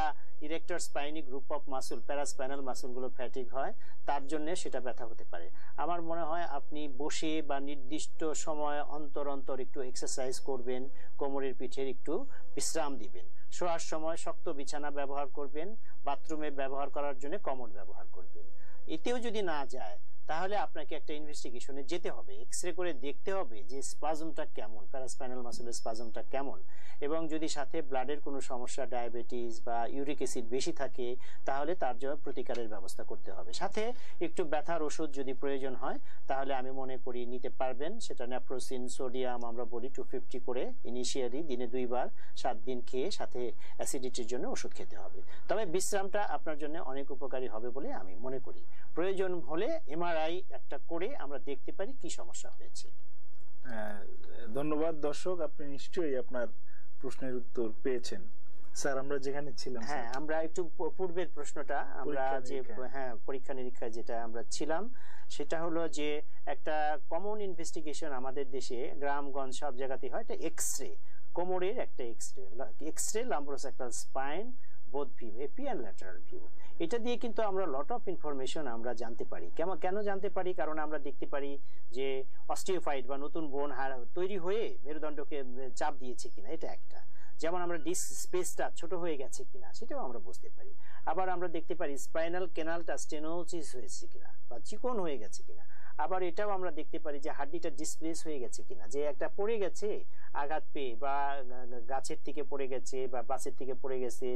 erector spinae group of muscle paraspinal মাসুলগুলো fatigue হয়, তার জন্য সেটা ব্যথা হতে পারে। আমার মনে হয় আপনি বসে বা নির্দিষ্ট সময় অন্তর অন্তর একটু এক্সারসাইজ করবেন, কোমরের পিঠের একটু বিশ্রাম দিবেন। শোয়ার সময় শক্ত বিছানা ব্যবহার করবেন বাথরুমে ব্যবহার করার জন্য কমর ব্যবহার করবেন। এতেও যদি না যায় তাহলে আপনাকে একটা ইনভেস্টিগেশনে যেতে হবে এক্স রে করে দেখতে হবে যে স্পাজমটা কেমন প্যারাস্পাইনাল মাসেলের স্পাজমটা কেমন। এবং যদি সাথে ব্লাডের কোনো সমস্যা ডায়াবেটিস বা ইউরিক অ্যাসিড বেশি থাকে, তাহলে তার জন্য প্রতিকারের ব্যবস্থা করতে হবে। সাথে একটু ব্যথার ওষুধ যদি প্রয়োজন হয়, তাহলে আমি মনে করি নিতে পারবেন। সেটা ন্যাপ্রোসিন সোডিয়াম আমরা বলি টু ফিফটি করে ইনিশিয়ালি দিনে দুইবার, সাত দিন খেয়ে সাথে অ্যাসিডিটির জন্য ওষুধ খেতে হবে। তবে বিশ্রামটা আপনার জন্য অনেক উপকারী হবে বলে আমি মনে করি। প্রয়োজন হলে এমআরআই একটা করে আমরা দেখতে পারি কি সমস্যা হয়েছে। ধন্যবাদ দর্শক আপনি নিশ্চয়ই আপনার প্রশ্নের উত্তর পেয়েছেন। স্যার আমরা যেখানে ছিলাম হ্যাঁ আমরা একটু পূর্বের প্রশ্নটা আমরা যে হ্যাঁ পরীক্ষা নিরীক্ষায় যেটা আমরা ছিলাম সেটা হলো যে একটা কমন ইনভেস্টিগেশন আমাদের দেশে গ্রামগঞ্জ সব জায়গাতে হয় এটা এক্স রে কোমরের একটা X ray X ray lumbosacral spine both view AP and lateral view এটা দিয়ে কিন্তু আমরা লট অফ ইনফরমেশন আমরা জানতে পারি। কেমন কেন জানতে পারি? কারণ আমরা দেখতে পারি যে অস্টিওফাইড বা নতুন বোন হার তৈরি হয়ে মেরুদণ্ডকে চাপ দিয়েছে কিনা, এটা একটা। যেমন আমরা ডিস্ক স্পেসটা ছোট হয়ে গেছে কিনা, সেটাও আমরা বুঝতে পারি। আবার আমরা দেখতে পারি স্পাইনাল কেনালটা স্টেনোসিস হয়েছে কিনা বা চিকন হয়ে গেছে কিনা। আবার এটাও আমরা দেখতে পারি যে হাড্ডিটা ডিসপ্লেস হয়ে গেছে কিনা। যে একটা পড়ে গেছে, আঘাত পেয়ে বা গাছের থেকে পড়ে গেছে বা বাসের থেকে পড়ে গেছে,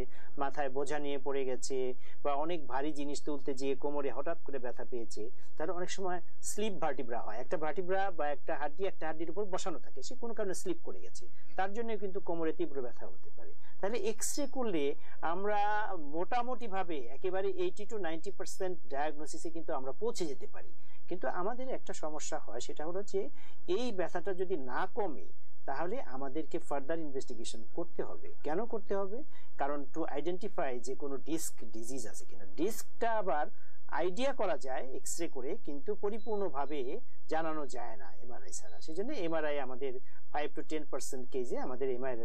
মাথায় বোঝা নিয়ে পড়ে গেছে বা অনেক ভারী জিনিস তুলতে যেয়ে কোমরে হঠাৎ করে ব্যথা পেয়েছে, তাহলে অনেক সময় স্লিপ ভার্টিব্রা হয়। একটা ভার্টিব্রা বা একটা হাড্ডি, একটা হাড্ডির উপর বসানো থাকে, সে কোনো কারণে স্লিপ করে গেছে। তার জন্য কিন্তু কোমরে তীব্র ব্যথা হতে পারে। তাহলে এক্স রে করলে আমরা মোটামুটিভাবে একেবারে এইটি টু নাইনটি পার্সেন্ট ডায়াগনোসিসে কিন্তু আমরা পৌঁছে যেতে পারি। কিন্তু আমাদের একটা সমস্যা হয়, সেটা হলো যে এই ব্যথাটা যদি না কমে, তাহলে আমাদেরকে ফার্দার ইনভেস্টিগেশন করতে হবে। কেন করতে হবে? কারণ টু আইডেন্টিফাই যে কোনো ডিস্ক ডিজিজ আছে কিনা। ডিস্কটা আবার আইডিয়া করা যায় এক্স রে করে, কিন্তু পরিপূর্ণভাবে জানানো যায় না এমআরআই ছাড়া। সেই জন্য এমআরআই আমাদের ফাইভ টু টেন পার্সেন্ট কেজে আমাদের এমআর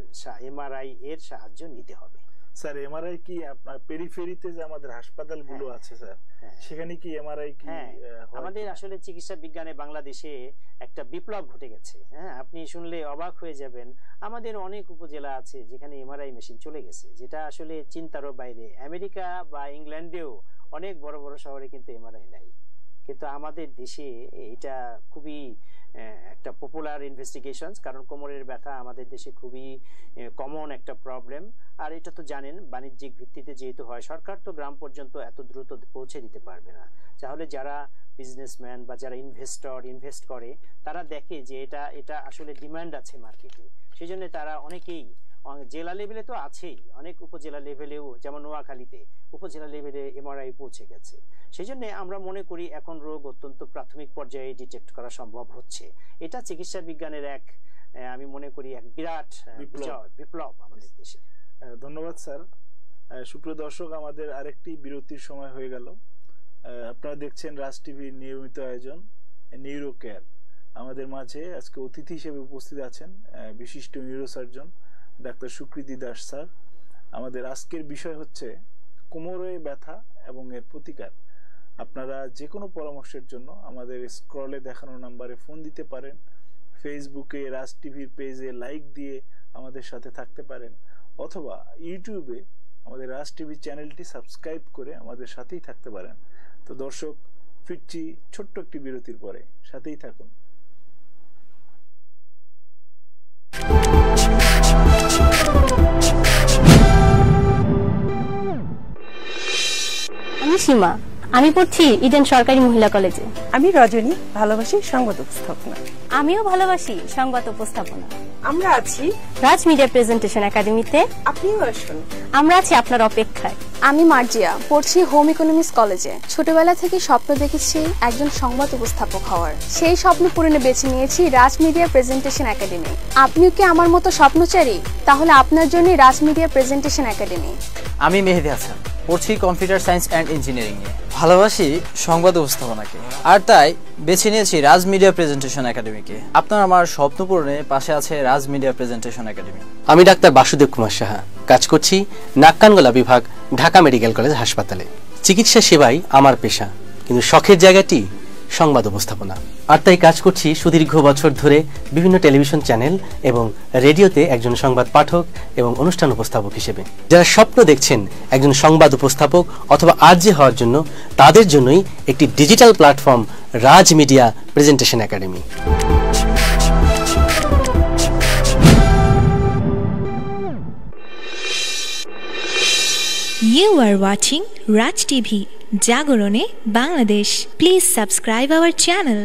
এমআরআই এর সাহায্য নিতে হবে। স্যার এমআরআই কি আপনার পেরিফেরিতে যে আমাদের হাসপাতালগুলো হ্যাঁ, আছে স্যার হ্যাঁ। সেখানে কি এমআরআই কি হ্যাঁ, আমাদের আসলে চিকিৎসা বিজ্ঞানে বাংলাদেশে একটা বিপ্লব ঘটে গেছে হ্যাঁ? আপনি শুনলে অবাক হয়ে যাবেন। আমাদের অনেক উপজেলা আছে যেখানে এমআরআই মেশিন চলে গেছে যেটা আসলে চিন্তারও বাইরে। আমেরিকা বা ইংল্যান্ডেও অনেক বড় বড় শহরে কিন্তু এমআরআই নাই। কিন্তু আমাদের দেশে এটা খুবই একটা পপুলার ইনভেস্টিগেশনস কারণ কোমরের ব্যথা আমাদের দেশে খুবই কমন একটা প্রবলেম আর এটা তো জানেন, বাণিজ্যিক ভিত্তিতে যেহেতু হয়, সরকার তো গ্রাম পর্যন্ত এত দ্রুত পৌঁছে দিতে পারবে না। তাহলে যারা বিজনেসম্যান বা যারা ইনভেস্টর ইনভেস্ট করে, তারা দেখে যে এটা এটা আসলে ডিমান্ড আছে মার্কেটে সেই জন্য তারা অনেকেই জেলা লেভেলে তো আছেই। অনেক উপজেলা লেভেলেও যেমন নোয়াখালীতে উপজেলা লেভেলে এমআরআই পৌঁছে গেছে। সেই জন্য আমরা মনে করি এখন রোগ অত্যন্ত প্রাথমিক পর্যায়ে ডিটেক্ট করা সম্ভব হচ্ছে। এটা চিকিৎসা বিজ্ঞানের এক আমি মনে করি এক বিরাট বিপ্লব। আমাদের দেশে। ধন্যবাদ স্যার। সুপ্রিয় দর্শক আমাদের আরেকটি বিরতির সময় হয়ে গেল। আপনারা দেখছেন রাজ টিভির নিয়মিত আয়োজন নিউরো কেয়ার আমাদের মাঝে আজকে অতিথি হিসেবে উপস্থিত আছেন বিশিষ্ট neurosurgeon doctor Sukriti Das sir, আমাদের আজকের বিষয় হচ্ছে কোমরে ব্যথা এবং এর প্রতিকার। আপনারা যে কোনো পরামর্শের জন্য আমাদের স্ক্রলে দেখানো নাম্বারে ফোন দিতে পারেন ফেসবুকে রাজ টিভির পেজে লাইক দিয়ে আমাদের সাথে থাকতে পারেন, অথবা ইউটিউবে আমাদের রাজ টিভি চ্যানেলটি সাবস্ক্রাইব করে আমাদের সাথেই থাকতে পারেন। তো দর্শক, ফিরছি ছোট্ট একটি বিরতির পরে, সাথেই থাকুন। আমি সীমা। আমি পড়ছি ইডেন সরকারি মহিলা কলেজে। আমি রজনী ভালোবাসি সংবাদ উপস্থাপনা। আমিও ভালোবাসি সংবাদ উপস্থাপনা। আমরা আছি রাজ মিডিয়া প্রেজেন্টেশন একাডেমিতে। আপনিও আসুন। আমরা আছি আপনার অপেক্ষায়। আমি মার্জিয়া, পড়ছি হোম ইকোনমিক্স কলেজে ছোটবেলা থেকে স্বপ্ন দেখেছি একজন সংবাদ উপস্থাপক হওয়ার। সেই স্বপ্ন পূরণে বেছে নিয়েছি রাজ মিডিয়া প্রেজেন্টেশন একাডেমি আপনিও কি আমার মতো স্বপ্নচারী? তাহলে আপনার জন্য রাজ মিডিয়া প্রেজেন্টেশন একাডেমি আমি মেহেদি হাসান। পড়ছি কম্পিউটার সায়েন্স অ্যান্ড ইঞ্জিনিয়ারিং নিয়ে। ভালোবাসি সংবাদ উপস্থাপনাকে। আর তাই বেছে নিয়েছি রাজ মিডিয়া প্রেজেন্টেশন একাডেমিকে। আপনার আমার স্বপ্ন পূরণে পাশে আছে রাজ মিডিয়া প্রেজেন্টেশন একাডেমি। আমি ডাক্তার বাসুদেব কুমার সাহা। কাজ করছি নাক্কানগোলা বিভাগ, ঢাকা মেডিকেল কলেজ হাসপাতালে। চিকিৎসা সেবাই আমার পেশা। কিন্তু শখের জায়গাটি সংবাদ উপস্থাপনা। আর তাই কাজ করছি সুদীর্ঘ বছর ধরে বিভিন্ন টেলিভিশন চ্যানেল এবং রেডিওতে একজন সংবাদ পাঠক এবং অনুষ্ঠান উপস্থাপক হিসেবে যারা স্বপ্ন দেখছেন একজন সংবাদ উপস্থাপক অথবা আর্জে হওয়ার জন্য তাদের জন্যই একটি digital platform Raj media presentation academy You are watching Raj TV, Jagorone, Bangladesh. Please subscribe our channel.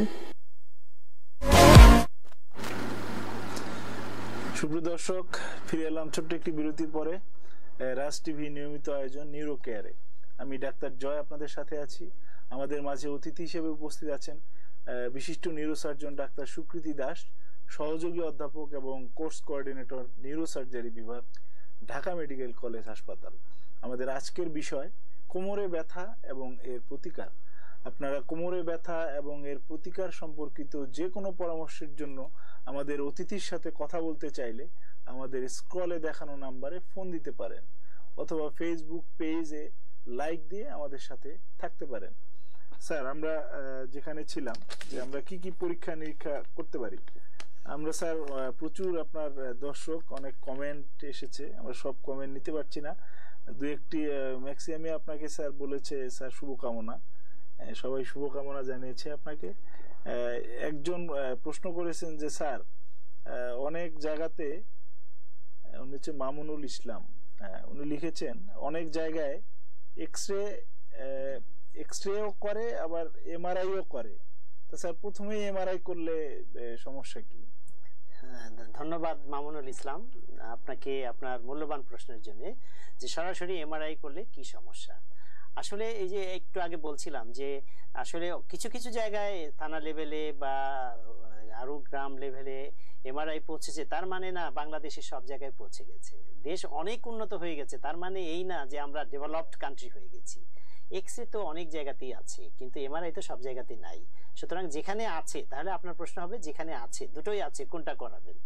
সুপ্রদর্শক ফিরে এলাম ছোট্ট একটি বিরতির পরে রাজ টিভি নিয়মিত আয়োজন নিউরো কেয়ারে। আমি ডাক্তার জয় আপনাদের সাথে আছি। আমাদের মাঝে অতিথি হিসেবে উপস্থিত আছেন বিশিষ্ট নিউরোসার্জন ডাক্তার সুকৃতি দাস, সহযোগী অধ্যাপক এবং কোর্স কোঅর্ডিনেটর নিউরোসার্জারি বিভাগ, ঢাকা মেডিকেল কলেজ হাসপাতাল। আমাদের আজকের বিষয়, কোমরে ব্যথা এবং এর প্রতিকার। আপনারা কোমরে ব্যথা এবং এর প্রতিকার সম্পর্কিত যে কোনো পরামর্শের জন্য আমাদের অতিথির সাথে কথা বলতে চাইলে আমাদের স্ক্রলে দেখানো নাম্বারে ফোন দিতে পারেন অথবা ফেসবুক পেজে লাইক দিয়ে আমাদের সাথে থাকতে পারেন। স্যার আমরা যেখানে ছিলাম, যে আমরা কি কি পরীক্ষা নিরীক্ষা করতে পারি? আমরা স্যার প্রচুর আপনার দর্শক, অনেক কমেন্ট এসেছে। আমরা সব কমেন্ট নিতে পারছি না। দু একটি ম্যাক্সিমামে আপনাকে স্যার বলেছে স্যার শুভকামনা। সবাই শুভকামনা জানিয়েছে আপনাকে। একজন প্রশ্ন করেছেন যে, স্যার অনেক জায়গাতে উনি হচ্ছে মামুনুল ইসলাম উনি লিখেছেন, অনেক জায়গায় এক্স রে এক্স রেও করে, আবার এমআরআইও করে। তো স্যার, প্রথমেই এমআরআই করলে সমস্যা কি? ধন্যবাদ মামুনুল ইসলাম, আপনাকে আপনার মূল্যবান প্রশ্নের জন্য, যে সরাসরি এমআরআই করলে কি সমস্যা? আসলে এই যে একটু আগে বলছিলাম যে আসলে কিছু কিছু জায়গায় থানা লেভেলে বা, আরও গ্রাম লেভেলে এমআরআই পৌঁছেছে তার মানে না বাংলাদেশের সব জায়গায় পৌঁছে গেছে। দেশ অনেক উন্নত হয়ে গেছে, তার মানে এই না যে আমরা ডেভেলপড কান্ট্রি হয়ে গেছি। এক্স রে তো অনেক জায়গাতেই আছে, কিন্তু এমআরআই তো সব জায়গাতে নাই। সুতরাং যেখানে আছে, তাহলে আপনার প্রশ্ন হবে, যেখানে আছে, দুটোই আছে, কোনটা করাবেন?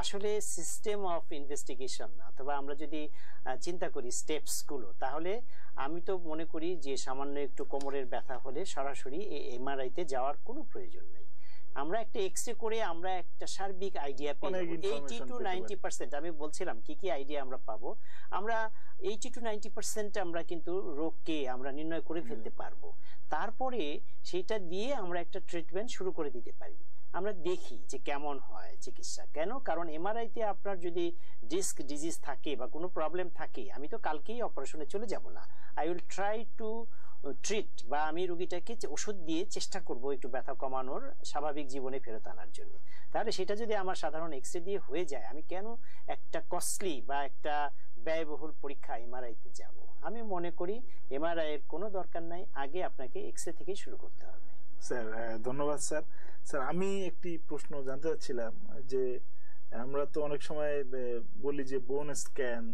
আসলে সিস্টেম অফ ইনভেস্টিগেশন অথবা আমরা যদি চিন্তা করি স্টেপসগুলো তাহলে আমি তো মনে করি যে সামান্য একটু কোমরের ব্যথা হলে সরাসরি এমআরআইতে যাওয়ার কোনো প্রয়োজন নেই। আমরা একটা এক্সরে করে আমরা একটা সার্বিক আইডিয়া পেয়ে এইটি টু নাইনটি পার্সেন্ট আমি বলছিলাম কি কি আইডিয়া আমরা পাবো। আমরা এইটি টু নাইনটি পার্সেন্ট আমরা কিন্তু রোগকে আমরা নির্ণয় করে ফেলতে পারব। তারপরে সেটা দিয়ে আমরা একটা ট্রিটমেন্ট শুরু করে দিতে পারি। আমরা দেখি যে কেমন হয় চিকিৎসা। কেন? কারণ এমআরআইতে আপনার যদি ডিস্ক ডিজিজ থাকে বা কোনো প্রবলেম থাকে, আমি তো কালকেই অপারেশনে চলে যাব না। I will try to treat বা আমি রুগীটাকে ওষুধ দিয়ে চেষ্টা করব একটু ব্যথা কমানোর স্বাভাবিক জীবনে ফেরত আনার জন্য। তাহলে সেটা যদি আমার সাধারণ এক্সরে দিয়ে হয়ে যায়, আমি কেন একটা কস্টলি বা একটা ব্যয়বহুল পরীক্ষা এমআরআইতে যাব? আমি মনে করি এমআরআই এর কোনো দরকার নাই, আগে আপনাকে এক্সরে থেকেই শুরু করতে হবে। স্যার ধন্যবাদ স্যার। স্যার আমি একটি প্রশ্ন জানতে চাচ্ছিলাম যে আমরা তো অনেক সময় বলি যে বোন স্ক্যান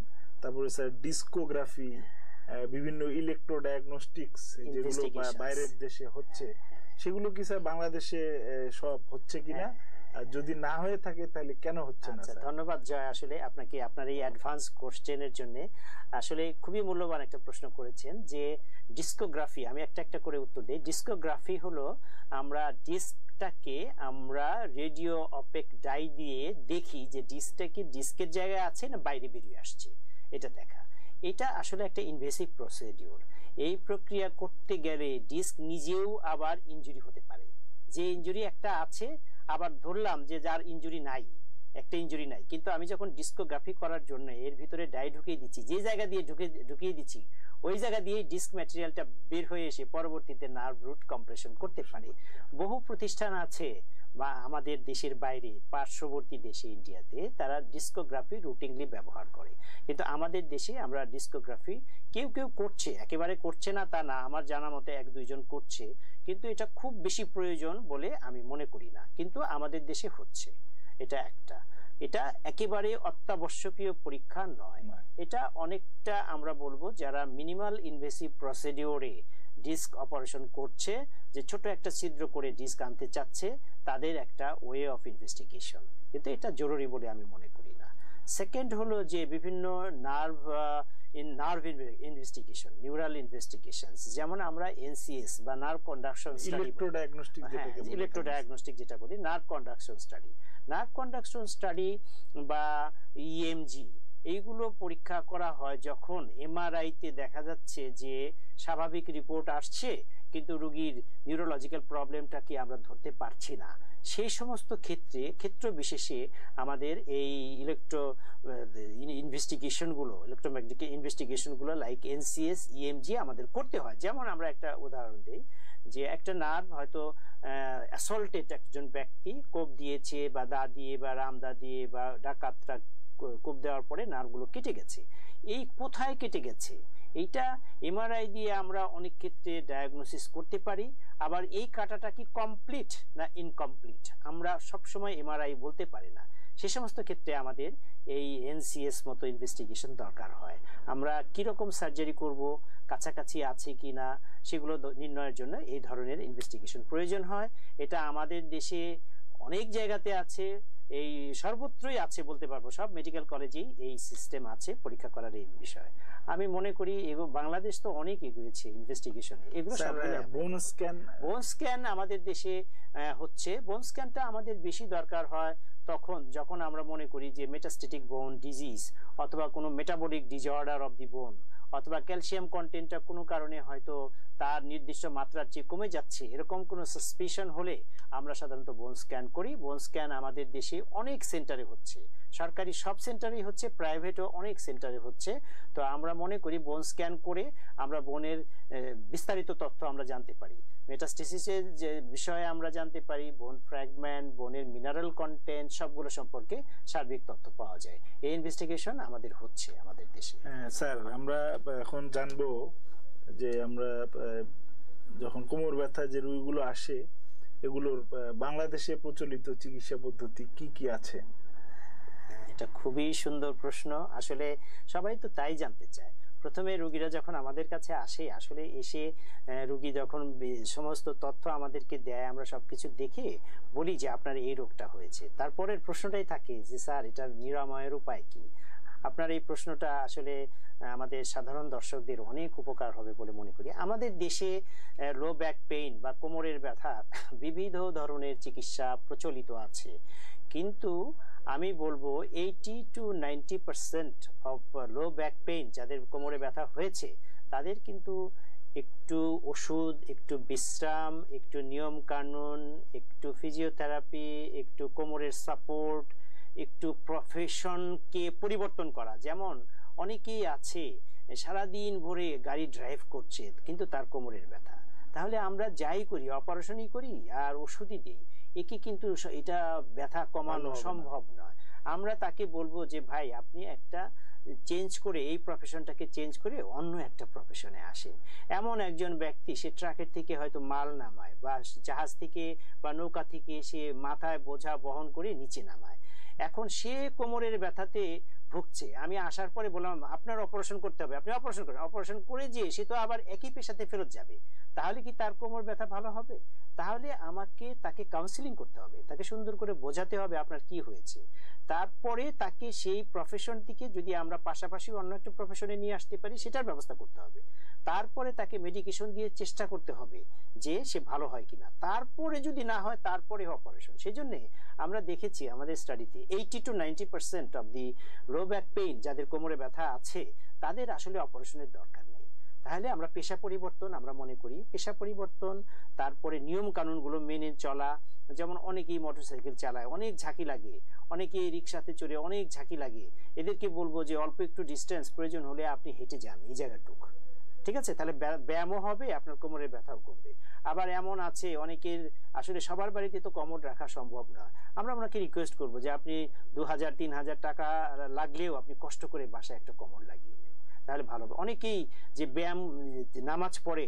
তারপরে স্যার ডিস্কোগ্রাফি বিভিন্ন ইলেকট্রো ডায়াগনস্টিক্স যেগুলো বাইরের দেশে হচ্ছে সেগুলো কি স্যার বাংলাদেশে সব হচ্ছে কিনা? আর যদি না হয়ে থাকে তাহলে কেন হচ্ছে না আচ্ছা ধন্যবাদ জয়। আসলে আপনাকে আপনার এই অ্যাডভান্স কোশ্চেনের জন্য আসলে খুবই মূল্যবান একটা প্রশ্ন করেছেন যে ডিস্কোগ্রাফি আমি একটা একটা করে উত্তর দিই। ডিস্কোগ্রাফি হলো আমরা ডিস্ক ডিস্কটাকে আমরা রেডিও অপেক ডাই দিয়ে দেখি যে ডিস্কটা কি ডিস্কের জায়গায় আছে না বাইরে বেরিয়ে আসছে। এটা দেখা। এটা আসলে একটা ইনভেসিভ প্রসিডিওর এই প্রক্রিয়া করতে গেলে ডিস্ক নিজেও আবার ইনজুরি হতে পারে। যে ইনজুরি একটা আছে আবার ধরলাম যে যার ইঞ্জুরি নাই, একটা ইঞ্জুরি নাই। কিন্তু আমি যখন ডিস্কোগ্রাফি করার জন্য এর ভিতরে ডাই ঢুকিয়ে দিচ্ছি, যে জায়গা দিয়ে ঢুকে, ঢুকিয়ে দিচ্ছি, ওই জায়গা দিয়ে ডিস্ক ম্যাটেরিয়ালটা বের হয়ে এসে পরবর্তীতে নার্ভ রুট কম্প্রেশন করতে পারে। বহু প্রতিষ্ঠান আছে বা আমাদের দেশের বাইরে পার্শ্ববর্তী দেশে ইন্ডিয়াতে তারা ডিস্কোগ্রাফি রুটিনলি ব্যবহার করে। কিন্তু আমাদের দেশে আমরা ডিস্কোগ্রাফি কেউ কেউ করছে একেবারে করছে না তা না আমার জানা মতে এক দুইজন করছে কিন্তু এটা খুব বেশি প্রয়োজন বলে আমি মনে করি না। কিন্তু আমাদের দেশে হচ্ছে এটা একটা। এটা একেবারে অত্যাবশ্যকীয় পরীক্ষা নয়। এটা অনেকটা আমরা বলব যারা মিনিমাল ইনভেসিভ প্রসিডিওরে ডিস্ক অপারেশন করছে যে ছোট একটা ছিদ্র করে ডিস্ক আনতে চাচ্ছে তাদের একটা ওয়ে অফ ইনভেস্টিগেশন কিন্তু এটা জরুরি বলে আমি মনে করি না। সেকেন্ড হলো যে বিভিন্ন nerve in nerve investigation neural investigation যেমন আমরা এনসিএস বা নার্ভ কন্ডাকশন ইলেকট্রোডায়াগনস্টিক ইলেকট্রোডায়াগনস্টিক যেটা বলি nerve conduction study nerve conduction study বা ইএমজি এইগুলো পরীক্ষা করা হয় যখন এমআরআইতে দেখা যাচ্ছে যে স্বাভাবিক রিপোর্ট আসছে, কিন্তু রুগীর নিউরোলজিক্যাল প্রবলেমটাকে আমরা ধরতে পারছি না। সেই সমস্ত ক্ষেত্রে, ক্ষেত্র বিশেষে আমাদের এই ইলেকট্রো ইনভেস্টিগেশনগুলো ইলেকট্রোম্যাগনেটিক ইনভেস্টিগেশনগুলো লাইক এনসিএস ইএমজি আমাদের করতে হয়। যেমন আমরা একটা উদাহরণ দিই যে একটা নার্ভ হয়তো অ্যাসল্টেড একজন ব্যক্তি, কোপ দিয়েছে বা দা দিয়ে বা রামদা দিয়ে বা ডাকাতরা কোপ দেওয়ার পরে নার্ভগুলো কেটে গেছে। এই কোথায় কেটে গেছে? এইটা এমআরআই দিয়ে আমরা অনেক ক্ষেত্রে ডায়াগনোসিস করতে পারি। আবার এই কাটাটা কি কমপ্লিট না ইনকমপ্লিট আমরা সবসময় এমআরআই বলতে পারি না। সে সমস্ত ক্ষেত্রে আমাদের এই এনসিএস মতো ইনভেস্টিগেশন দরকার হয়। আমরা কীরকম সার্জারি করব, কাছাকাছি আছে কি না সেগুলো নির্ণয়ের জন্য এই ধরনের ইনভেস্টিগেশন প্রয়োজন হয়। এটা আমাদের দেশে অনেক জায়গাতে আছে। এই সর্বত্রই আছে বলতে পারব সব মেডিকেল কলেজেই এই সিস্টেম আছে পরীক্ষা করার এই বিষয়। আমি মনে করি বাংলাদেশ তো অনেক এগিয়েছে ইনভেস্টিগেশনে এগুলো বোন স্ক্যান বোন স্ক্যান আমাদের দেশে হচ্ছে। বোন স্ক্যানটা আমাদের বেশি দরকার হয় তখন যখন আমরা মনে করি যে মেটাস্টেটিক বোন ডিজিজ অথবা কোনো মেটাবলিক ডিজঅর্ডার অফ দি বোন অথবা ক্যালসিয়াম কন্টেন্টটা কোনো কারণে হয়তো তার নির্দিষ্ট মাত্রার চেয়ে কমে যাচ্ছে। এরকম কোনো সাসপিশন হলে আমরা সাধারণত বোন স্ক্যান করি। বোন স্ক্যান আমাদের দেশে অনেক সেন্টারে হচ্ছে। সরকারি সব সেন্টারেই হচ্ছে প্রাইভেটও অনেক সেন্টারে হচ্ছে। তো আমরা মনে করি বোন স্ক্যান করে আমরা বোনের বিস্তারিত তথ্য আমরা জানতে পারি। মেটাস্টিসিসের যে বিষয়ে আমরা জানতে পারি বোন ফ্র্যাগমেন্ট বোনের মিনারেল কন্টেন্ট সবগুলো সম্পর্কে সার্বিক তথ্য পাওয়া যায়। এই ইনভেস্টিগেশন আমাদের হচ্ছে আমাদের দেশে। হ্যাঁ স্যার, আমরা এখন জানব যে আমরা যখন কোমর ব্যথা যে রোগীগুলো আসে, এগুলোর বাংলাদেশে প্রচলিত চিকিৎসা পদ্ধতি কি কি আছে? এটা খুবই সুন্দর প্রশ্ন। আসলে সবাই তো তাই জানতে চায়। প্রথমে রুগীরা যখন আমাদের কাছে আসে, আসলে এসে রুগী যখন সমস্ত তথ্য আমাদেরকে দেয়, আমরা সব কিছু দেখে বলি যে আপনার এই রোগটা হয়েছে। তারপরের প্রশ্নটাই থাকে যে, স্যার, এটার নিরাময়ের উপায় কি? আপনার এই প্রশ্নটা আসলে আমাদের সাধারণ দর্শকদের অনেক উপকার হবে বলে মনে করি। আমাদের দেশে লো ব্যাক পেইন বা কোমরের ব্যথা *laughs* বিবিধ ধরনের চিকিৎসা প্রচলিত আছে। কিন্তু আমি বলব eighty to ninety percent of low back pain যাদের কোমরে ব্যথা হয়েছে, তাদের কিন্তু একটু ওষুধ, একটু বিশ্রাম, একটু নিয়ম কানুন, একটু ফিজিওথেরাপি একটু কোমরের সাপোর্ট একটু প্রফেশনকে পরিবর্তন করা। যেমন অনেকেই আছে সারাদিন ভরে গাড়ি ড্রাইভ করছে কিন্তু তার কোমরের ব্যথা। তাহলে আমরা যাই করি অপারেশনই করি আর ওষুধই দিই। একে কিন্তু এটা ব্যথা কমানো সম্ভব নয়। আমরা তাকে বলব যে ভাই আপনি একটা চেঞ্জ করে এই প্রফেশনটাকে চেঞ্জ করে অন্য একটা প্রফেশনে আসেন। এমন একজন ব্যক্তি সে ট্রাকের থেকে হয়তো মাল নামায় বা জাহাজ থেকে বা নৌকা থেকে সে মাথায় বোঝা বহন করে নিচে নামায়। এখন সে কোমরের ব্যথাতে ভুগছে। আমি আসার পরে বললাম, আপনার অপারেশন করতে হবে। আপনি অপারেশন করেন। অপারেশন করে যে সে তো আবার একই পেশাতে ফেরত যাবে। তাহলে কি তার কোমর ব্যথা ভালো হবে? তাহলে আমাকে তাকে কাউন্সিলিং করতে হবে। তাকে সুন্দর করে বোঝাতে হবে আপনার কি হয়েছে। তারপরে তাকে সেই প্রফেশন থেকে যদি আমরা পাশাপাশি অন্য একটা প্রফেশনে নিয়ে আসতে পারি, সেটার ব্যবস্থা করতে হবে। তারপরে তাকে মেডিকেশন দিয়ে চেষ্টা করতে হবে যে সে ভালো হয় কিনা। তারপরে যদি না হয়, তারপরে অপারেশন সেই জন্যে আমরা দেখেছি আমাদের স্টাডিতে eighty to ninety percent of the low back pain যাদের কোমরে ব্যথা আছে, তাদের আসলে অপারেশনের দরকার নেই। তাহলে আমরা পেশা পরিবর্তন আমরা মনে করি। পেশা পরিবর্তন, তারপরে নিয়ম কানুনগুলো মেনে চলা, যেমন অনেকেই মোটরসাইকেল চালায়, অনেক ঝাঁকি লাগে, অনেকেই রিক্সাতে চড়ে অনেক ঝাঁকি লাগে। এদেরকে বলব যে অল্প একটু ডিস্টেন্স প্রয়োজন হলে আপনি হেঁটে যান এই জায়গাটুক। ঠিক আছে? তাহলে ব্যায়ামও হবে, আপনার কোমরের ব্যথাও কমবে। আবার এমন আছে, অনেকের আসলে সবার বাড়িতে তো কোমর রাখা সম্ভব না। আমরা ওনাকে রিকোয়েস্ট করব যে, আপনি দু হাজার, তিন হাজার টাকা লাগলেও আপনি কষ্ট করে বাসায় একটা কোমর লাগিয়ে তাহলে ভালো হবে। অনেকেই যে ব্যায়াম নামাজ পড়ে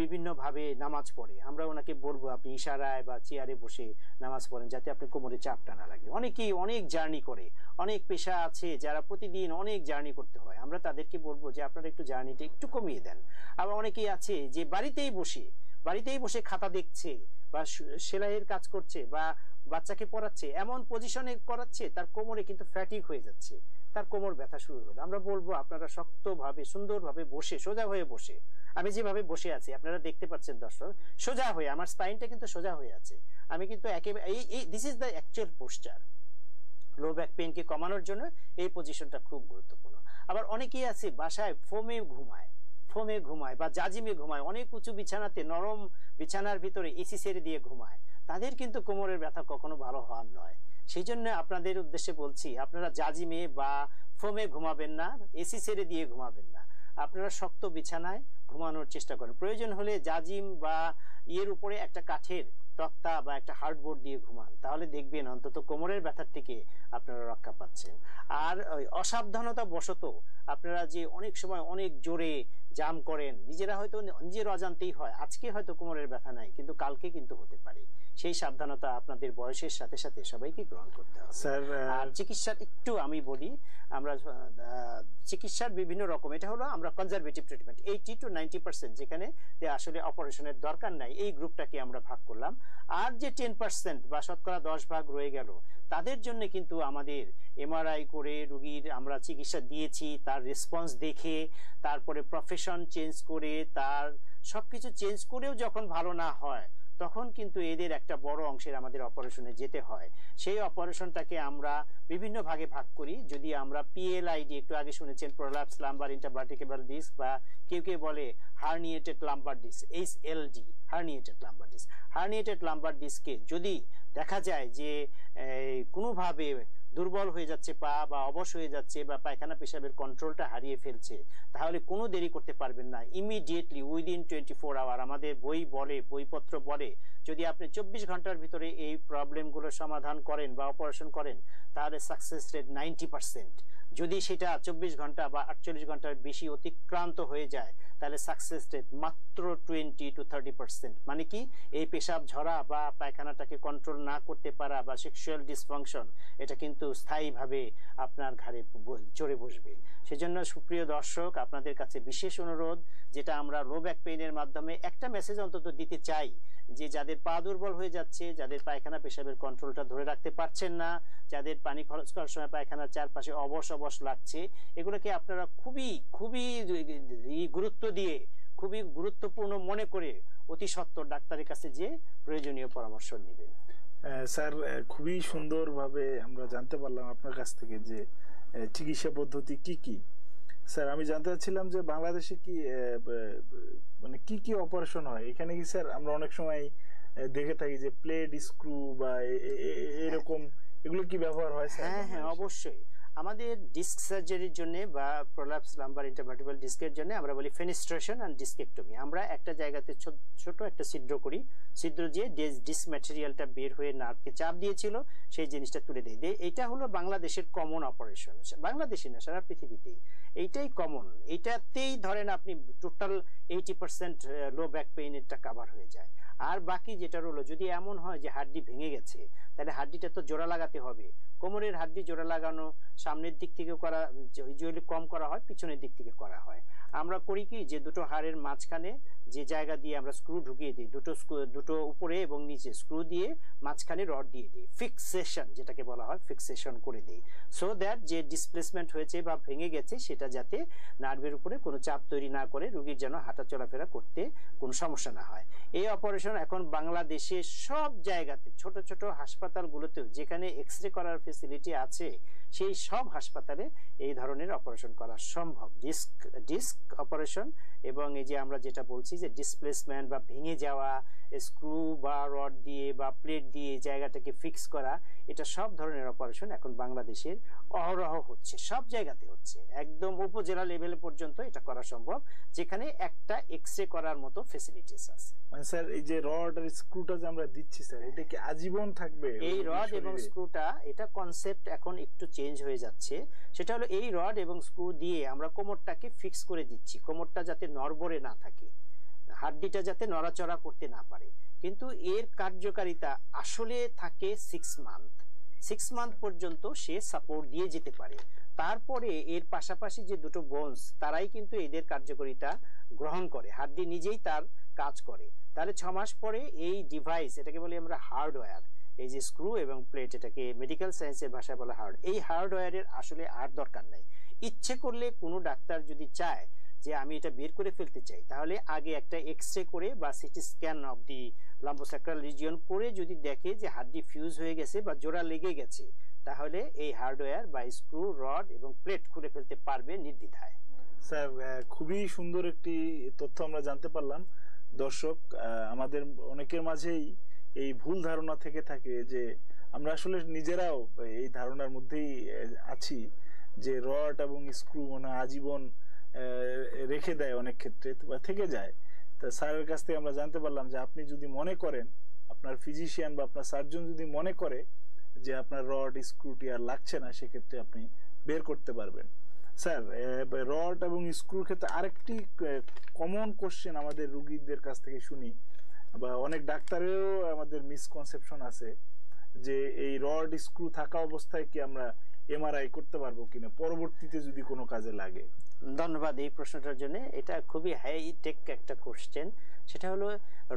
বিভিন্নভাবে নামাজ পড়ে, আমরা ওনাকে বলব আপনি ইশারায় বা চেয়ারে বসে নামাজ পড়েন যাতে আপনি কোমরে চাপটা না লাগে। অনেকেই অনেক জার্নি করে, অনেক পেশা আছে যারা প্রতিদিন অনেক জার্নি করতে হয়। আমরা তাদেরকে বলব যে আপনারা একটু জার্নিটা একটু কমিয়ে দেন। আবার অনেকেই আছে যে বাড়িতেই বসে বাড়িতেই বসে খাতা দেখছে বা সেলাইয়ের কাজ করছে বা বাচ্চাকে পড়াচ্ছে, এমন পজিশনে করাচ্ছে তার কোমরে কিন্তু ফ্যাটিক হয়ে যাচ্ছে। তার কোমর ব্যথা শুরু হলো। আমরা বলব, আপনারা শক্তভাবে, সুন্দরভাবে বসে, সোজা হয়ে বসে। আমি যেভাবে বসে আছি, আপনারা দেখতে পাচ্ছেন দর্শক, সোজা হয়ে, আমার স্পাইনটা কিন্তু সোজা হয়ে আছে। আমি কিন্তু একেবারে, এই this is the actual poster low back পেনকে কমানোর জন্য এই পজিশনটা খুব গুরুত্বপূর্ণ। আবার অনেকেই আছে, বাসায় ফোমে ঘুমায় ফোমে ঘুমায় বা জাজিমে ঘুমায়, অনেক উঁচু বিছানাতে, নরম বিছানার ভিতরে এসি সেরে দিয়ে ঘুমায়। তাদের কিন্তু কোমরের ব্যথা কখনো ভালো হওয়ার নয়। সেই জন্য আপনাদের উদ্দেশ্যে বলছি, আপনারা জাজিমে বা ফোমে ঘুমাবেন না, এসি ছেড়ে দিয়ে ঘুমাবেন না। আপনারা শক্ত বিছানায় ঘুমানোর চেষ্টা করেন। প্রয়োজন হলে জাজিম বা ইয়ের উপরে একটা কাঠের তক্তা বা একটা হার্ডবোর্ড দিয়ে ঘুমান তাহলে দেখবেন অন্তত কোমরের ব্যথার থেকে আপনারা রক্ষা পাচ্ছেন। আর অসাবধানতা বশত আপনারা যে অনেক সময় অনেক জোরে জাম করেন নিজেরা হয়তো নিজের অজান্তেই হয় আজকে হয়তো কোমরের ব্যথা নাই কিন্তু কালকে কিন্তু হতে পারে। সেই সাবধানতা আপনাদের বয়সের সাথে সাথে সবাইকে গ্রহণ করতে হবে। আর চিকিৎসার একটু আমি বলি আমরা চিকিৎসার বিভিন্ন রকম এটা হলো আমরা conservative treatment eighty to ninety percent যেখানে আসলে অপারেশনের দরকার নাই এই গ্রুপটাকে আমরা ভাগ করলাম। আর যে টেন পার্সেন্ট বা শতকরা দশ ভাগ রয়ে গেল, তাদের জন্য কিন্তু আমাদের এমআরআই করে রুগীর আমরা চিকিৎসা দিয়েছি, তার রেসপন্স দেখে, তারপরে প্রফেশন চেঞ্জ করে, তার সব কিছু চেঞ্জ করেও যখন ভালো না হয় তখন কিন্তু এদের একটা বড় অংশের আমাদের অপারেশনে যেতে হয়। সেই অপারেশনটাকে আমরা বিভিন্ন ভাগে ভাগ করি। যদি আমরা পিএলআইডি একটু আগে শুনেছেন প্রলাপস লাম্বার ইন্টারভার্টিকেবল ডিস্ক বা কেউ কেউ বলে herniated lumbar disc H L D herniated lumbar disc herniated lumbar ডিস্কে যদি দেখা যায় যে কোনোভাবে দুর্বল হয়ে যাচ্ছে, পা বা অবশ হয়ে যাচ্ছে বা পায়খানা পেশাবের কন্ট্রোলটা হারিয়ে ফেলছে, তাহলে কোনো দেরি করতে পারবেন না। Immediately within twenty four hour আমাদের বই বলে, বইপত্র বলে, যদি আপনি চব্বিশ ঘণ্টার ভিতরে এই প্রবলেমগুলো সমাধান করেন বা অপারেশন করেন, তাহলে সাকসেস রেট নাইনটি পার্সেন্ট যদি সেটা চব্বিশ ঘণ্টা বা আটচল্লিশ ঘণ্টার বেশি অতিক্রান্ত হয়ে যায়, তাহলে সাকসেস রেট মাত্র টোয়েন্টি টু থার্টি পার্সেন্ট মানে কি? এই পেশাব ঝরা বা পায়খানাটাকে কন্ট্রোল না করতে পারা বা সেক্সুয়াল ডিসফাংশন এটা কিন্তু স্থায়ীভাবে আপনার ঘাড়ে জোরে বসবে। সেজন্য সুপ্রিয় দর্শক, আপনাদের কাছে বিশেষ অনুরোধ, যেটা আমরা লো ব্যাক পেইনের মাধ্যমে একটা মেসেজ অন্তত দিতে চাই, যে যাদের পা দুর্বল হয়ে যাচ্ছে, যাদের পায়খানা পেশাবের কন্ট্রোলটা ধরে রাখতে পারছেন না, যাদের পানি খরচ করার সময় পায়খানার চারপাশে অবশ অবশ লাগছে এগুলোকে আপনারা খুবই খুবই গুরুত্ব দিয়ে খুবই গুরুত্বপূর্ণ মনে করে অতি সত্তর ডাক্তারের কাছে যে প্রয়োজনীয় পরামর্শ নেবেন। স্যার খুবই সুন্দরভাবে আমরা জানতে পারলাম আপনার কাছ থেকে যে চিকিৎসা পদ্ধতি কি কি। স্যার আমি জানতে চাচ্ছিলাম যে বাংলাদেশে কি মানে কি কি অপারেশন হয়? এখানে কি স্যার আমরা অনেক সময় দেখে থাকি যে প্লেট স্ক্রু বা এরকম এগুলো কি ব্যবহার হয় স্যার? হ্যাঁ হ্যাঁ অবশ্যই। আমাদের ডিস্ক সার্জারির জন্য বা প্রোলাপস লাম্বার ইন্টারভার্টিবল ডিস্কের জন্য আমরা বলি ফেনিস্ট্রেশন অ্যান্ড ডিস্কেক্টমি আমরা একটা জায়গাতে ছোট একটা ছিদ্র করি। ছিদ্র দিয়ে ডিস্ক ম্যাটেরিয়ালটা বের হয়ে নার্ভকে চাপ দিয়েছিল, সেই জিনিসটা তুলে দেয়। এইটা হলো বাংলাদেশের কমন অপারেশন বাংলাদেশে না, সারা পৃথিবীতেই। এইটাই কমন এইটাতেই ধরেন আপনি total eighty percent low back পেইনেরটা cover হয়ে যায়। আর বাকি যেটা রলো যদি এমন হয় যে হাড্ডি ভেঙে গেছে, তাহলে হাড্ডিটা তো জোড়া লাগাতে হবে। কোমরের হাড্ডি জোড়া লাগানো সামনের দিক থেকে করা ইউজুয়ালি কম করা হয়, পিছনের দিক থেকে করা হয়। আমরা করি কি, যে দুটো হাড়ের মাঝখানে যে জায়গা দিয়ে আমরা স্ক্রু ঢুকিয়ে দিই, দুটো দুটো উপরে এবং নিচে স্ক্রু দিয়ে মাঝখানে রড দিয়ে দিই ফিক্সেশন যেটাকে বলা হয় ফিক্সেশন করে দিই। সো দ্যাট যে ডিসপ্লেসমেন্ট হয়েছে বা ভেঙে গেছে, সেটা যাতে নার্ভের উপরে কোনো চাপ তৈরি না করে, রুগীর যেন হাঁটা চলাফেরা করতে কোনো সমস্যা না হয়। এই অপারেশন এখন বাংলাদেশে সব জায়গাতে, ছোট ছোট হাসপাতালগুলোতেও যেখানে এক্স রে করার ফেসিলিটি আছে, সেই সব হাসপাতালে এই ধরনের অপারেশন করা সম্ভব। ডিস্ক ডিস্ক অপারেশন এবং এই যে আমরা যেটা বলছি যে ডিসপ্লেসমেন্ট বা ভেঙে যাওয়া স্ক্রু বা রড দিয়ে বা প্লেট দিয়ে জায়গাটাকে ফিক্স করা এটা সব ধরনের অপারেশন এখন বাংলাদেশের অহরহ হচ্ছে সব জায়গাতে হচ্ছে। একদম উপজেলা লেভেল পর্যন্ত এটা করা সম্ভব যেখানে একটা এক্স রে করার মতো ফেসিলিটিস আছে। মানে স্যার এই যে রড আর স্ক্রুটা যে আমরা দিচ্ছি স্যার এটা কি আজীবন থাকবে এই রড এবং স্ক্রুটা এটা কনসেপ্ট এখন একটু চেঞ্জ হয়ে যাচ্ছে। সেটা হলো এই রড এবং স্ক্রু দিয়ে আমরা কোমরটাকে ফিক্স করে দিচ্ছি। কোমরটা যাতে নড়বড়ে না থাকে, হাড্ডিটা যাতে নড়াচড়া করতে না পারে। কিন্তু এর কার্যকারিতা আসলে থাকে সিক্স মান্থ সিক্স মান্থ পর্যন্ত সে সাপোর্ট দিয়ে যেতে পারে। তারপরে এর পাশাপাশি যে দুটো বোনস তারাই কিন্তু এদের কার্যকারিতা গ্রহণ করে। হাড্ডি নিজেই তার কাজ করে। তাহলে ছ মাস পরে এই ডিভাইস এটাকে বলি আমরা হার্ডওয়্যার এই যে স্ক্রু এবং প্লেট এটাকে মেডিকেল সায়েন্সের ভাষায় বলা হার্ড এই হার্ডওয়্যারের আসলে আর দরকার নাই। ইচ্ছে করলে কোনো ডাক্তার যদি চায় যে আমি এটা বের করে ফেলতে চাই, তাহলে আগে একটা এক্স রে করে বা CT scan of the lumbosacral region করে যদি দেখে যে হাড্ডি ফিউজ হয়ে গেছে বা জোড়া লেগে গেছে, তাহলে এই হার্ডওয়্যার বা স্ক্রু রড এবং প্লেট খুলে ফেলতে পারবে নির্দ্বিধায়। স্যার খুবই সুন্দর একটি তথ্য আমরা জানতে পারলাম। দর্শক আমাদের অনেকের মাঝেই এই ভুল ধারণা থেকে থাকে যে আমরা আসলে নিজেরাও এই ধারণার মধ্যেই আছি যে রড এবং স্ক্রু মানে আজীবন রেখে দেয় অনেক ক্ষেত্রে বা থেকে যায়। তা স্যারের কাছ থেকে আমরা জানতে পারলাম যে আপনি যদি মনে করেন, আপনার ফিজিশিয়ান বা আপনার সার্জন যদি মনে করে যে আপনার রড, স্ক্রুটি আর লাগছে না, সেক্ষেত্রে আপনি বের করতে পারবেন। স্যার রড এবং স্ক্রুর ক্ষেত্রে আরেকটি কমন কোশ্চেন আমাদের রুগীদের কাছ থেকে শুনি। বা অনেক ডাক্তারেরও আমাদের মিসকনসেপশন আছে যে এই রড স্ক্রু থাকা অবস্থায় কি আমরা এমআরআই করতে পারব কিনা? পরবর্তীতে যদি কোনো কাজে লাগে। ধন্যবাদ এই প্রশ্নটার জন্য। এটা খুবই হাই টেক একটা কোশ্চেন সেটা হলো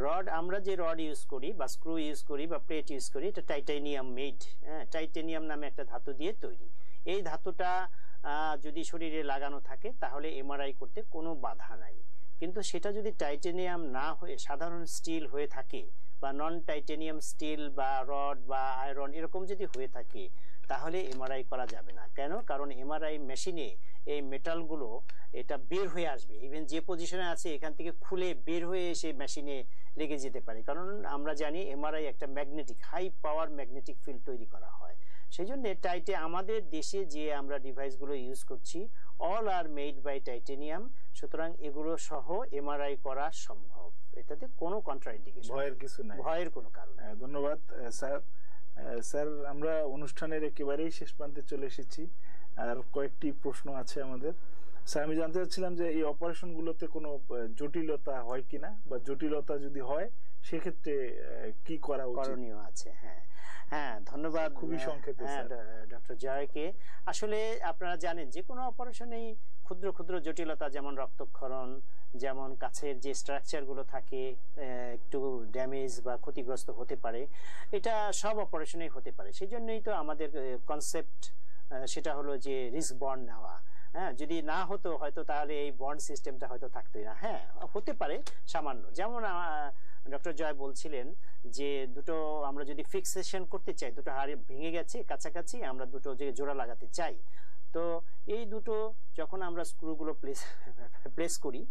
রড আমরা যে রড ইউজ করি বা স্ক্রু ইউজ করি বা প্লেট ইউজ করি, এটা টাইটানিয়াম মেড হ্যাঁ? টাইটানিয়াম নামে একটা ধাতু দিয়ে তৈরি। এই ধাতুটা যদি শরীরে লাগানো থাকে, তাহলে এমআরআই করতে কোনো বাধা নাই। কিন্তু সেটা যদি টাইটেনিয়াম না হয়ে সাধারণ স্টিল হয়ে থাকে বা নন টাইটেনিয়াম স্টিল বা রড বা আয়রন এরকম যদি হয়ে থাকে, তাহলে এমআরআই করা যাবে না। কেন? কারণ এমআরআই মেশিনে এই মেটালগুলো এটা বের হয়ে আসবে। ইভেন যে পজিশনে আছে, এখান থেকে খুলে বের হয়ে এসে মেশিনে লেগে যেতে পারে। কারণ আমরা জানি এমআরআই একটা magnetic high power magnetic field তৈরি করা হয়। সেই জন্য টাইটে আমাদের দেশে যে আমরা ডিভাইসগুলো ইউজ করছি all are made by titanium সুতরাং এগুলো সহ এমআরআই করা সম্ভব। এটাতে কোনো কন্ট্রাইন্ডিকেশন ভয়ের কিছু নাই। ভয়ের কোনো কারণ ধন্যবাদ স্যার। স্যার আমরা অনুষ্ঠানের একেবারেই শেষ প্রান্তে চলে এসেছি। আর কয়েকটি প্রশ্ন আছে আমাদের। স্যার আমি জানতে চাচ্ছিলাম যে এই অপারেশনগুলোতে কোনো জটিলতা হয় কিনা? বা জটিলতা যদি হয় সেক্ষেত্রে কি করা করণীয় আছে হ্যাঁ। হ্যাঁ ধন্যবাদ খুবই সংক্ষেপে হ্যাঁ ডক্টর জয়কে। আসলে আপনারা জানেন যে কোনো অপারেশনেই ক্ষুদ্র ক্ষুদ্র জটিলতা যেমন রক্তক্ষরণ যেমন কাছের যে স্ট্রাকচারগুলো থাকে একটু ড্যামেজ বা ক্ষতিগ্রস্ত হতে পারে এটা সব অপারেশনেই হতে পারে। সেই জন্যই তো আমাদের কনসেপ্ট সেটা হলো যে রিস্ক বন্ড নেওয়া। হ্যাঁ যদি না হতো হয়তো তাহলে এই বন্ড সিস্টেমটা হয়তো থাকতোই না। হ্যাঁ হতে পারে সামান্য। যেমন ডক্টর জয় বলছিলেন যে দুটো আমরা যদি ফিক্সেশন করতে চাই, দুটো হাড়ে ভেঙে গেছে, কাছাকাছি আমরা দুটো যে জোড়া লাগাতে চাই। তো এই দুটো যখন আমরা স্ক্রুগুলো প্লেস প্লেস করি,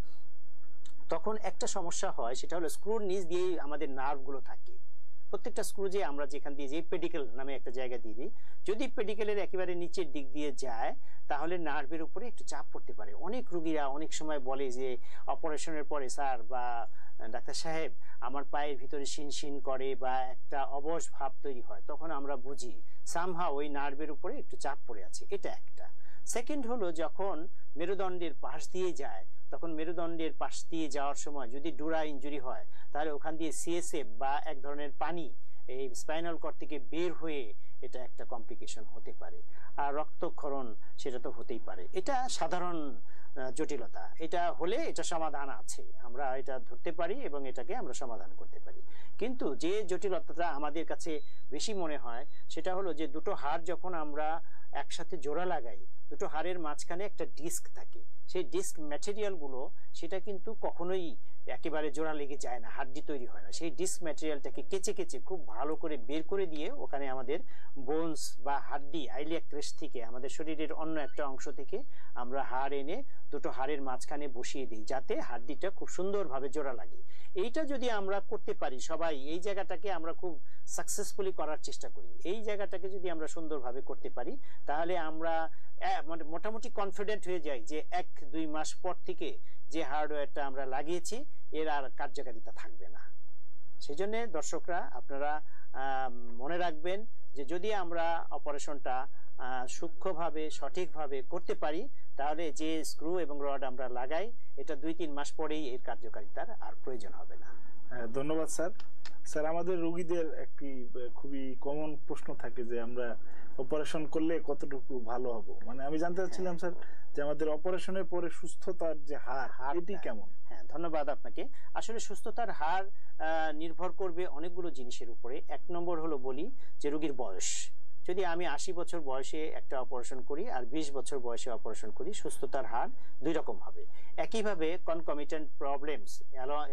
তখন একটা সমস্যা হয়, সেটা হলো স্ক্রুর নিচ দিয়েই আমাদের নার্ভগুলো থাকে। প্রত্যেকটা স্ক্রু যে আমরা যেখান দিয়ে যে পেডিকেল নামে একটা জায়গা দিয়ে দিই, যদি পেডিকেলের একেবারে নিচের দিক দিয়ে যায়, তাহলে নার্ভের উপরে একটু চাপ পড়তে পারে। অনেক রুগীরা অনেক সময় বলে যে, অপারেশনের পরে স্যার বা ডাক্তার সাহেব, আমার পায়ের ভিতরে শিন করে বা একটা অবশ ভাব তৈরি হয়। তখন আমরা বুঝি সামহা ওই নার্ভের উপরে একটু চাপ পড়ে আছে। এটা একটা। সেকেন্ড হলো যখন মেরুদণ্ডের পাশ দিয়ে যায় তখন মেরুদণ্ডের পাশ দিয়ে যাওয়ার সময় যদি ডুরা ইঞ্জুরি হয়, তাহলে ওখান দিয়ে সিএসএফ বা এক ধরনের পানি এই স্পাইনাল কর থেকে বের হয়ে এটা একটা কমপ্লিকেশন হতে পারে। আর রক্তক্ষরণ সেটা তো হতেই পারে। এটা সাধারণ জটিলতা। এটা হলে এটা সমাধান আছে। আমরা এটা ধরতে পারি এবং এটাকে আমরা সমাধান করতে পারি। কিন্তু যে জটিলতাটা আমাদের কাছে বেশি মনে হয়, সেটা হলো যে দুটো হাড় যখন আমরা একসাথে জোড়া লাগাই, দুটো হাড়ের মাঝখানে একটা ডিস্ক থাকে। সেই ডিস্ক ম্যাটেরিয়ালগুলো সেটা কিন্তু কখনোই একেবারে জোড়া লেগে যায় না হাড্ডি তৈরি হয় না। সেই ডিস্ক ম্যাটেরিয়ালটাকে কেচে কেচে খুব ভালো করে বের করে দিয়ে ওখানে আমাদের বোনস বা হাড্ডি আইলিয়া ক্রেস্ট থেকে আমাদের শরীরের অন্য একটা অংশ থেকে আমরা হাড় এনে দুটো হাড়ের মাঝখানে বসিয়ে দিই, যাতে হাড্ডিটা খুব সুন্দরভাবে জোড়া লাগে। এইটা যদি আমরা করতে পারি সবাই, এই জায়গাটাকে আমরা খুব সাকসেসফুলি করার চেষ্টা করি। এই জায়গাটাকে যদি আমরা সুন্দরভাবে করতে পারি, তাহলে আমরা মোটামুটি কনফিডেন্ট হয়ে যাই যে এক, দুই মাস পর থেকে যে হার্ডওয়্যারটা আমরা লাগিয়েছি, এর আর কার্যকারিতা থাকবে না। সেই জন্য দর্শকরা, আপনারা মনে রাখবেন যে যদি আমরা অপারেশনটা সূক্ষ্মভাবে, সঠিকভাবে করতে পারি, তাহলে যে স্ক্রু এবং রড আমরা লাগাই, এটা দুই, তিন মাস পরেই এর কার্যকারিতার আর প্রয়োজন হবে না। ধন্যবাদ স্যার। স্যার, আমাদের রোগীদের একটি খুবই কমন প্রশ্ন থাকে যে আমরা অপারেশন করলে কতটুকু ভালো হব? মানে আমি জানতে চাচ্ছিলাম স্যার যে আমাদের অপারেশনের পরে সুস্থতার যে হার এটি কেমন? হ্যাঁ ধন্যবাদ আপনাকে। আসলে সুস্থতার হার নির্ভর করবে অনেকগুলো জিনিসের উপরে। এক নম্বর হলো বলি যে রোগীর বয়স। যদি আমি আশি বছর বয়সে একটা অপারেশন করি আর ২০ বছর বয়সে অপারেশন করি সুস্থতার হার দুই রকম হবে। একইভাবে কনকমিটেন্ট প্রবলেমস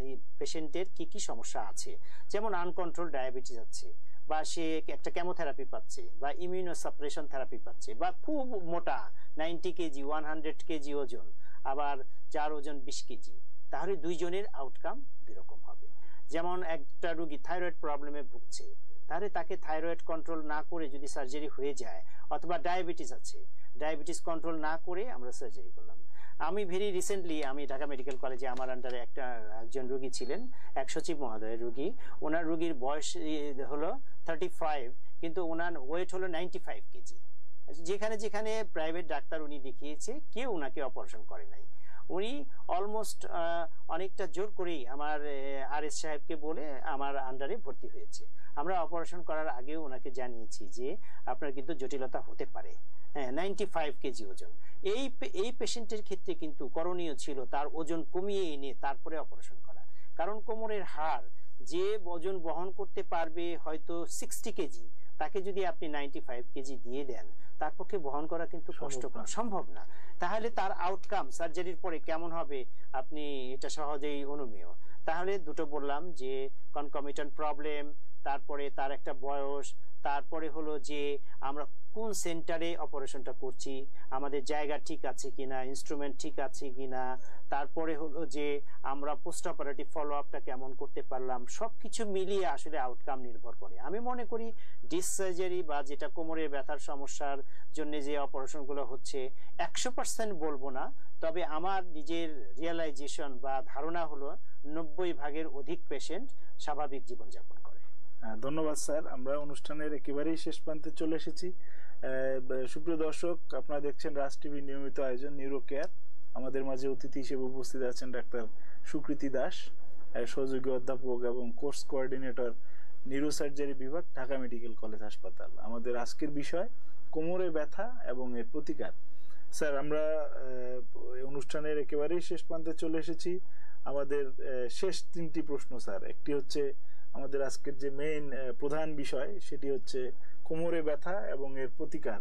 এই পেশেন্টের কি কি সমস্যা আছে? যেমন আনকন্ট্রোল ডায়াবেটিস আছে বা সে একটা কেমোথেরাপি পাচ্ছে বা ইমিউনো সাপ্রেশন থেরাপি পাচ্ছে বা খুব মোটা ninety KG one hundred KG ওজন, আবার যার ওজন বিশ কেজি, তাহলে দুইজনের আউটকাম দুই রকম হবে। যেমন একটা রুগী থাইরয়েড প্রবলেমে ভুগছে, তাহলে তাকে থাইরয়েড কন্ট্রোল না করে যদি সার্জারি হয়ে যায়, অথবা ডায়াবেটিস আছে ডায়াবেটিস কন্ট্রোল না করে আমরা সার্জারি করলাম। আমি ভেরি রিসেন্টলি আমি ঢাকা মেডিকেল কলেজে আমার আন্ডারে একটা, একজন রুগী ছিলেন, এক সচিব মহোদয়ের রুগী। ওনার রুগীর বয়স হলো থার্টি ফাইভ কিন্তু ওনার ওয়েট হলো নাইনটি ফাইভ কেজি। যেখানে যেখানে প্রাইভেট ডাক্তার উনি দেখিয়েছে, কেউ ওনাকে অপারেশন করে নাই। উনি অলমোস্ট অনেকটা জোর করেই আমার আর এস সাহেবকে বলে আমার আন্ডারে ভর্তি হয়েছে। আমরা অপারেশন করার আগেও ওনাকে জানিয়েছি যে আপনার কিন্তু জটিলতা হতে পারে। হ্যাঁ নাইনটি ফাইভ কেজি ওজন। এই এই পেশেন্টের ক্ষেত্রে কিন্তু করণীয় ছিল তার ওজন কমিয়ে এনে তারপরে অপারেশন করা। কারণ কোমরের হাড় যে ওজন বহন করতে পারবে হয়তো সিক্সটি কেজি তাকে যদি আপনি নাইনটি ফাইভ কেজি দিয়ে দেন তার পক্ষে বহন করা কিন্তু কষ্টকর সম্ভব না। তাহলে তার আউটকাম সার্জারির পরে কেমন হবে? আপনি এটা সহজেই অনুমেয়। তাহলে দুটো বললাম যে কনকমিটন প্রবলেম তারপরে তার একটা বয়স তারপরে হলো যে আমরা কোন সেন্টারে অপারেশনটা করছি, আমাদের জায়গা ঠিক আছে কিনা ইনস্ট্রুমেন্ট ঠিক আছে কিনা, তারপরে হলো যে আমরা পোস্ট অপারেটিভ ফলো আপটা কেমন করতে পারলাম সব কিছু মিলিয়ে আসলে আউটকাম নির্ভর করে। আমি মনে করি ডিস সার্জারি বা যেটা কোমরের ব্যথার সমস্যার জন্য যে অপারেশনগুলো হচ্ছে, একশো পার্সেন্ট বলব না, তবে আমার নিজের রিয়েলাইজেশন বা ধারণা হলো নব্বই ভাগের অধিক পেশেন্ট স্বাভাবিক জীবনযাপন। ধন্যবাদ স্যার। আমরা অনুষ্ঠানের একেবারেই শেষ প্রান্তে চলে এসেছি। সুপ্রিয় দর্শক, আপনারা দেখছেন রাজ টিভি নিয়মিত আয়োজন, নিউরো কেয়ার। আমাদের মাঝে অতিথি হিসেবে উপস্থিত আছেন ডাক্তার সুকৃতি দাস সহযোগী অধ্যাপক এবং কোর্স কোঅর্ডিনেটর নিউরো সার্জারি বিভাগ, ঢাকা মেডিকেল কলেজ হাসপাতাল। আমাদের আজকের বিষয়, কোমরে ব্যথা এবং এর প্রতিকার। স্যার, আমরা অনুষ্ঠানের একেবারেই শেষ প্রান্তে চলে এসেছি। আমাদের শেষ তিনটি প্রশ্ন, স্যার। একটি হচ্ছে আমাদের আজকের যে মেইন প্রধান বিষয় সেটি হচ্ছে কোমরে ব্যথা এবং এর প্রতিকার।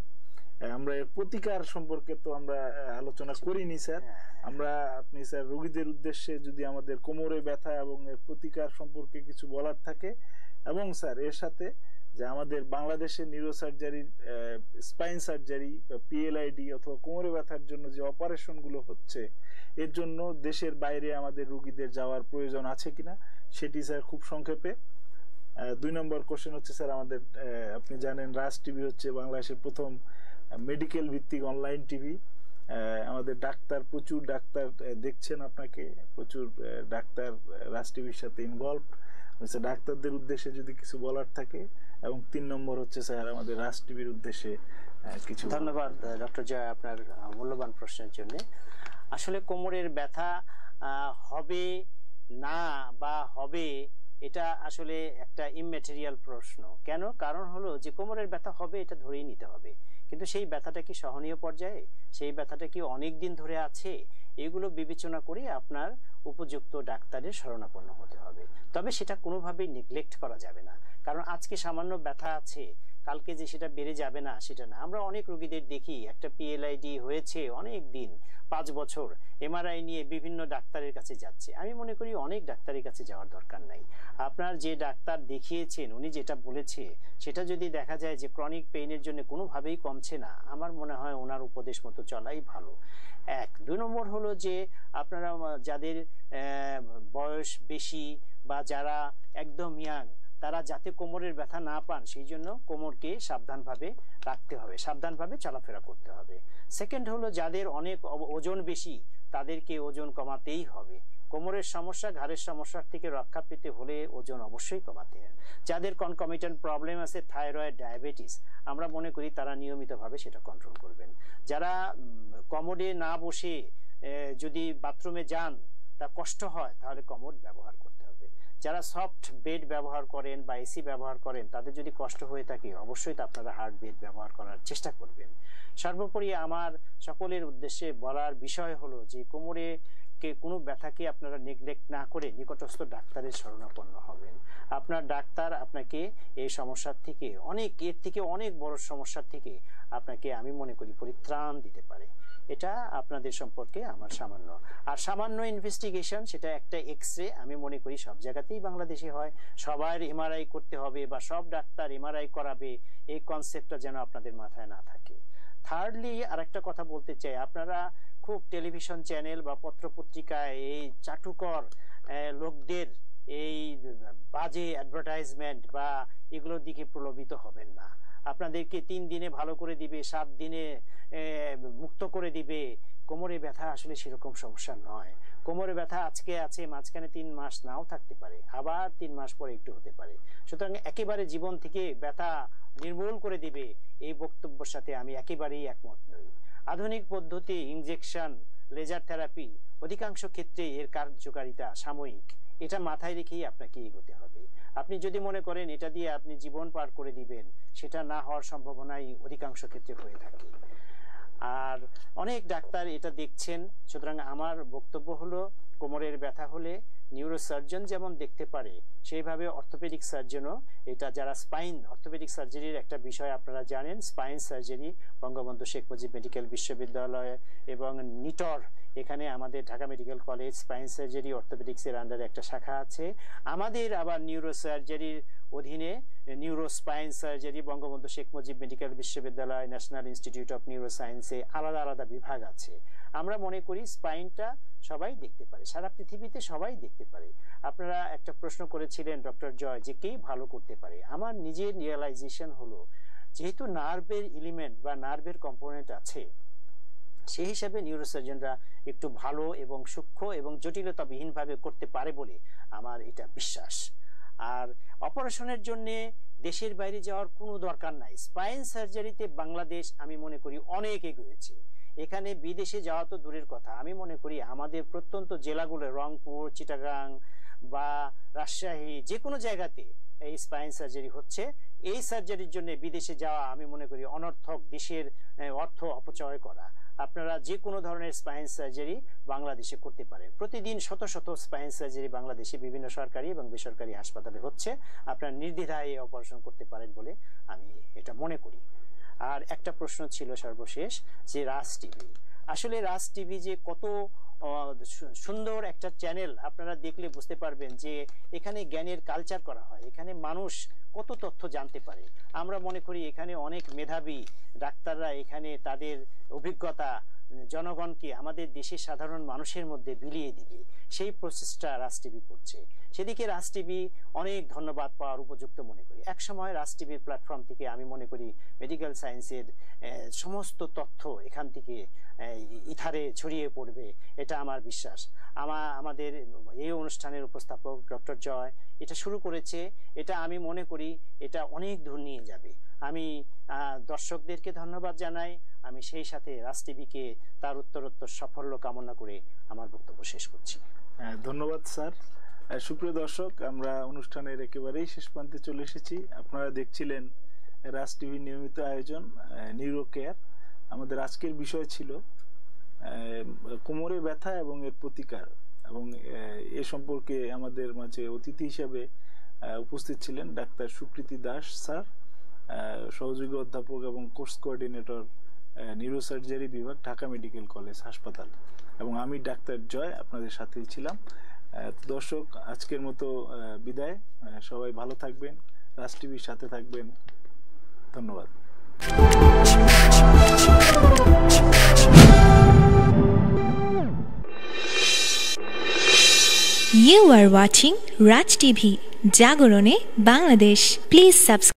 আমরা এর প্রতিকার সম্পর্কে তো আমরা আলোচনা করিনি স্যার। আমরা আপনি স্যার রোগীদের উদ্দেশ্যে যদি আমাদের কোমরে ব্যথা এবং এর প্রতিকার সম্পর্কে কিছু বলার থাকে এবং স্যার এর সাথে যে আমাদের বাংলাদেশে neuro surgery spine surgery PLID অথবা কোমরে ব্যথার জন্য যে অপারেশনগুলো হচ্ছে, এর জন্য দেশের বাইরে আমাদের রুগীদের যাওয়ার প্রয়োজন আছে কিনা, সেটি স্যার খুব সংক্ষেপে। দুই নম্বর কোশ্চেন হচ্ছে, স্যার, আমাদের আপনি জানেন রাজ টিভি হচ্ছে বাংলাদেশের প্রথম মেডিকেল ভিত্তিক অনলাইন টিভি। আমাদের ডাক্তার, প্রচুর ডাক্তার দেখছেন আপনাকে, প্রচুর ডাক্তার রাজ টিভির সাথে ইনভলভ ডাক্তারদের উদ্দেশ্যে যদি কিছু বলার থাকে এবং তিন নম্বর হচ্ছে স্যার আমাদের রাজ টিভির উদ্দেশ্যে কিছু ধন্যবাদ ডক্টর জয়, আপনার মূল্যবান প্রশ্নের জন্য। আসলে কোমরের ব্যথা হবে না বা হবে, এটা আসলে একটা ইমেটেরিয়াল প্রশ্ন। কেন? কারণ হলো যে কোমরের ব্যথা হবে, এটা ধরেই নিতে হবে। কিন্তু সেই ব্যথাটা কি সহনীয় পর্যায়ে? সেই ব্যথাটা কি অনেক দিন ধরে আছে? এগুলো বিবেচনা করে আপনার উপযুক্ত ডাক্তারের শরণাপন্ন হতে হবে। তবে সেটা কোনোভাবেই নেগলেক্ট করা যাবে না। কারণ আজকে সামান্য ব্যথা আছে কালকে যে সেটা বেড়ে যাবে না, সেটা না। আমরা অনেক রোগীদের দেখি, একটা পিএলআইডি হয়েছে অনেক দিন, পাঁচ বছর এমআরআই নিয়ে বিভিন্ন ডাক্তারের কাছে যাচ্ছে। আমি মনে করি অনেক ডাক্তারের কাছে যাওয়ার দরকার নাই। আপনার যে ডাক্তার দেখিয়েছেন, উনি যেটা বলেছে, সেটা যদি দেখা যায় যে ক্রনিক পেইনের জন্য কোনোভাবেই কমছে না, আমার মনে হয় ওনার উপদেশ মতো চলাই ভালো। এক, দুই নম্বর হলো যে আপনারা যাদের বয়স বেশি বা যারা একদম ইয়াং তারা যাতে কোমরের ব্যথা না পান, সেই জন্য কোমরকে সাবধানভাবে রাখতে হবে, সাবধানভাবে চলাফেরা করতে হবে। সেকেন্ড হলো যাদের অনেক ওজন বেশি, তাদেরকে ওজন কমাতেই হবে। কোমরের সমস্যা, ঘাড়ের সমস্যার থেকে রক্ষা পেতে হলে ওজন অবশ্যই কমাতে হবে যাদের কনকমিটেন্ট প্রবলেম আছে থাইরয়েড ডায়াবেটিস আমরা মনে করি তারা নিয়মিতভাবে সেটা কন্ট্রোল করবেন। যারা কমোডে না বসে যদি বাথরুমে যান তা কষ্ট হয়, তাহলে কমোড ব্যবহার করতে হবে। যারা সফট বেড ব্যবহার করেন বা এসি ব্যবহার করেন, তাদের যদি কষ্ট হয়ে থাকে, অবশ্যই তো আপনারা হার্ড বেড ব্যবহার করার চেষ্টা করবেন। সর্বোপরি আমার সকলের উদ্দেশ্যে বলার বিষয় হলো যে, কোমরে কে কোনো ব্যথাকে আপনারা নেগলেক্ট না করে নিকটস্থ ডাক্তারের শরণাপন্ন হবেন। আপনার ডাক্তার আপনাকে এই সমস্যার থেকে অনেক, এর থেকে অনেক বড় সমস্যার থেকে আপনাকে আমি মনে করি পরিত্রাণ দিতে পারে। এটা আপনাদের সম্পর্কে আমার সামান্য। আর সামান্য ইনভেস্টিগেশন সেটা একটা এক্স রে আমি মনে করি সব জায়গাতেই বাংলাদেশে হয়। সবার এমআরআই করতে হবে বা সব ডাক্তার এমআরআই করাবে, এই কনসেপ্টটা যেন আপনাদের মাথায় না থাকে। থার্ডলি আর একটা কথা বলতে চাই। আপনারা খুব টেলিভিশন চ্যানেল বা পত্রপত্রিকায় এই চাটুকর লোকদের এই বাজে অ্যাডভার্টাইজমেন্ট বা এগুলোর দিকে প্রলোভিত হবেন না। আপনাদেরকে তিন দিনে ভালো করে দিবে, সাত দিনে মুক্ত করে দিবে। কোমরে ব্যথা আসলে সেরকম সমস্যা নয়। কোমরে ব্যথা আজকে আছে, মাঝখানে তিন মাস নাও থাকতে পারে। আবার তিন মাস পরে একটু হতে পারে। সুতরাং একেবারে জীবন থেকে ব্যথা নির্মূল করে দিবে, এই বক্তব্যের সাথে আমি একেবারেই একমত নই। আধুনিক পদ্ধতি ইনজেকশন লেজার থেরাপি অধিকাংশ ক্ষেত্রে এর কার্যকারিতা সাময়িক। এটা মাথায় রেখেই আপনাকে এগোতে হবে। আপনি যদি মনে করেন এটা দিয়ে আপনি জীবন পার করে দিবেন, সেটা না হওয়ার সম্ভাবনাই অধিকাংশ ক্ষেত্রে হয়ে থাকে। আর অনেক ডাক্তার এটা দেখছেন, সুতরাং আমার বক্তব্য হলো, কোমরের ব্যথা হলে নিউরোসার্জন যেমন দেখতে পারে, সেইভাবে অর্থোপেডিক সার্জনও এটা যারা স্পাইন অর্থোপেডিক সার্জারির একটা বিষয় আপনারা জানেন spine surgery Bangabandhu Sheikh Mujib medical বিশ্ববিদ্যালয় এবং নিটর, এখানে আমাদের Dhaka medical college spine surgery অর্থোপেডিক্সের আন্ডারে একটা শাখা আছে। আমাদের আবার নিউরো সার্জারির অধীনে neuro spine surgery Bangabandhu Sheikh Mujib medical বিশ্ববিদ্যালয় ন্যাশনাল ইনস্টিটিউট অফ নিউরো সায়েন্সে আলাদা আলাদা বিভাগ আছে। আমরা মনে করি স্পাইনটা সবাই দেখতে পারে, সারা পৃথিবীতে সবাই দেখতে পারে। আপনারা একটা প্রশ্ন করেছিলেন ডক্টর জয় যে কে ভালো করতে পারে। আমার নিজের রিয়েলাইজেশন হলো, যেহেতু নার্ভের এলিমেন্ট বা নার্ভের কম্পোনেন্ট আছে সেই হিসাবে নিউরোসার্জনরা একটু ভালো এবং সূক্ষ্ম এবং জটিলতাবিহীনভাবে করতে পারে বলে আমার এটা বিশ্বাস। আর অপারেশনের জন্য দেশের বাইরে যাওয়ার কোনো দরকার নাই। স্পাইন সার্জারিতে বাংলাদেশ, আমি মনে করি, অনেক এগিয়েছে। এখানে বিদেশে যাওয়া তো দূরের কথা। আমি মনে করি আমাদের প্রত্যন্ত জেলাগুলো, রংপুর, চিটাগাং বা রাজশাহী যে কোনো জায়গাতে এই স্পাইন সার্জারি হচ্ছে। এই সার্জারির জন্য বিদেশে যাওয়া আমি মনে করি অনর্থক দেশের অর্থ অপচয় করা। আপনারা যে কোনো ধরনের স্পাইন সার্জারি বাংলাদেশে করতে পারেন। প্রতিদিন শত শত স্পাইন সার্জারি বাংলাদেশে বিভিন্ন সরকারি এবং বেসরকারি হাসপাতালে হচ্ছে। আপনারা নির্দ্বিধায় অপারেশন করতে পারেন বলে আমি এটা মনে করি। আর একটা প্রশ্ন ছিল সর্বশেষ, যে রাজ টিভি আসলে রাজ টিভি যে কত সুন্দর একটা চ্যানেল আপনারা দেখলে বুঝতে পারবেন যে এখানে জ্ঞানের কালচার করা হয়, এখানে মানুষ কত তথ্য জানতে পারে। আমরা মনে করি এখানে অনেক মেধাবী ডাক্তাররা এখানে তাদের অভিজ্ঞতা জনগণকে আমাদের দেশের সাধারণ মানুষের মধ্যে বিলিয়ে দিবে, সেই প্রসেসটা রাজ টিভি করছে। সেদিকে রাজ টিভি অনেক ধন্যবাদ পাওয়ার উপযুক্ত মনে করি। এক সময় রাজ টিভির প্ল্যাটফর্ম থেকে আমি মনে করি মেডিকেল সায়েন্সের সমস্ত তথ্য এখান থেকে ইথারে ছড়িয়ে পড়বে, এটা আমার বিশ্বাস। আমা, আমাদের এই অনুষ্ঠানের উপস্থাপক ডক্টর জয় এটা শুরু করেছে, এটা আমি মনে করি এটা অনেক দূর নিয়ে যাবে। আমি দর্শকদেরকে ধন্যবাদ জানাই। আমি সেই সাথে রাজ টিভিকে তার উত্তরোত্তর সাফল্য কামনা করে আমার বক্তব্য শেষ করছি। ধন্যবাদ, স্যার। সুপ্রিয় দর্শক, আমরা অনুষ্ঠানের একেবারেই শেষ প্রান্তে চলে এসেছি। আপনারা দেখছিলেন রাজ টিভির নিয়মিত আয়োজন নিউরো কেয়ার। আমাদের আজকের বিষয় ছিল কোমরে ব্যথা এবং এর প্রতিকার এবং, এ সম্পর্কে আমাদের মাঝে অতিথি হিসাবে উপস্থিত ছিলেন ডাক্তার সুকৃতি দাস, স্যার। সহযোগী অধ্যাপক এবং কোর্স কোঅর্ডিনেটর নিউরোসার্জারি বিভাগ ঢাকা মেডিকেল কলেজ হাসপাতাল। এবং আমি ডাক্তার জয় আপনাদের সাথেই ছিলাম। দর্শক আজকের মতো বিদায়। সবাই ভালো থাকবেন রাজ টিভির সাথে থাকবেন। ধন্যবাদ। You are watching Raj TV, Jagorone, Bangladesh. Please subscribe.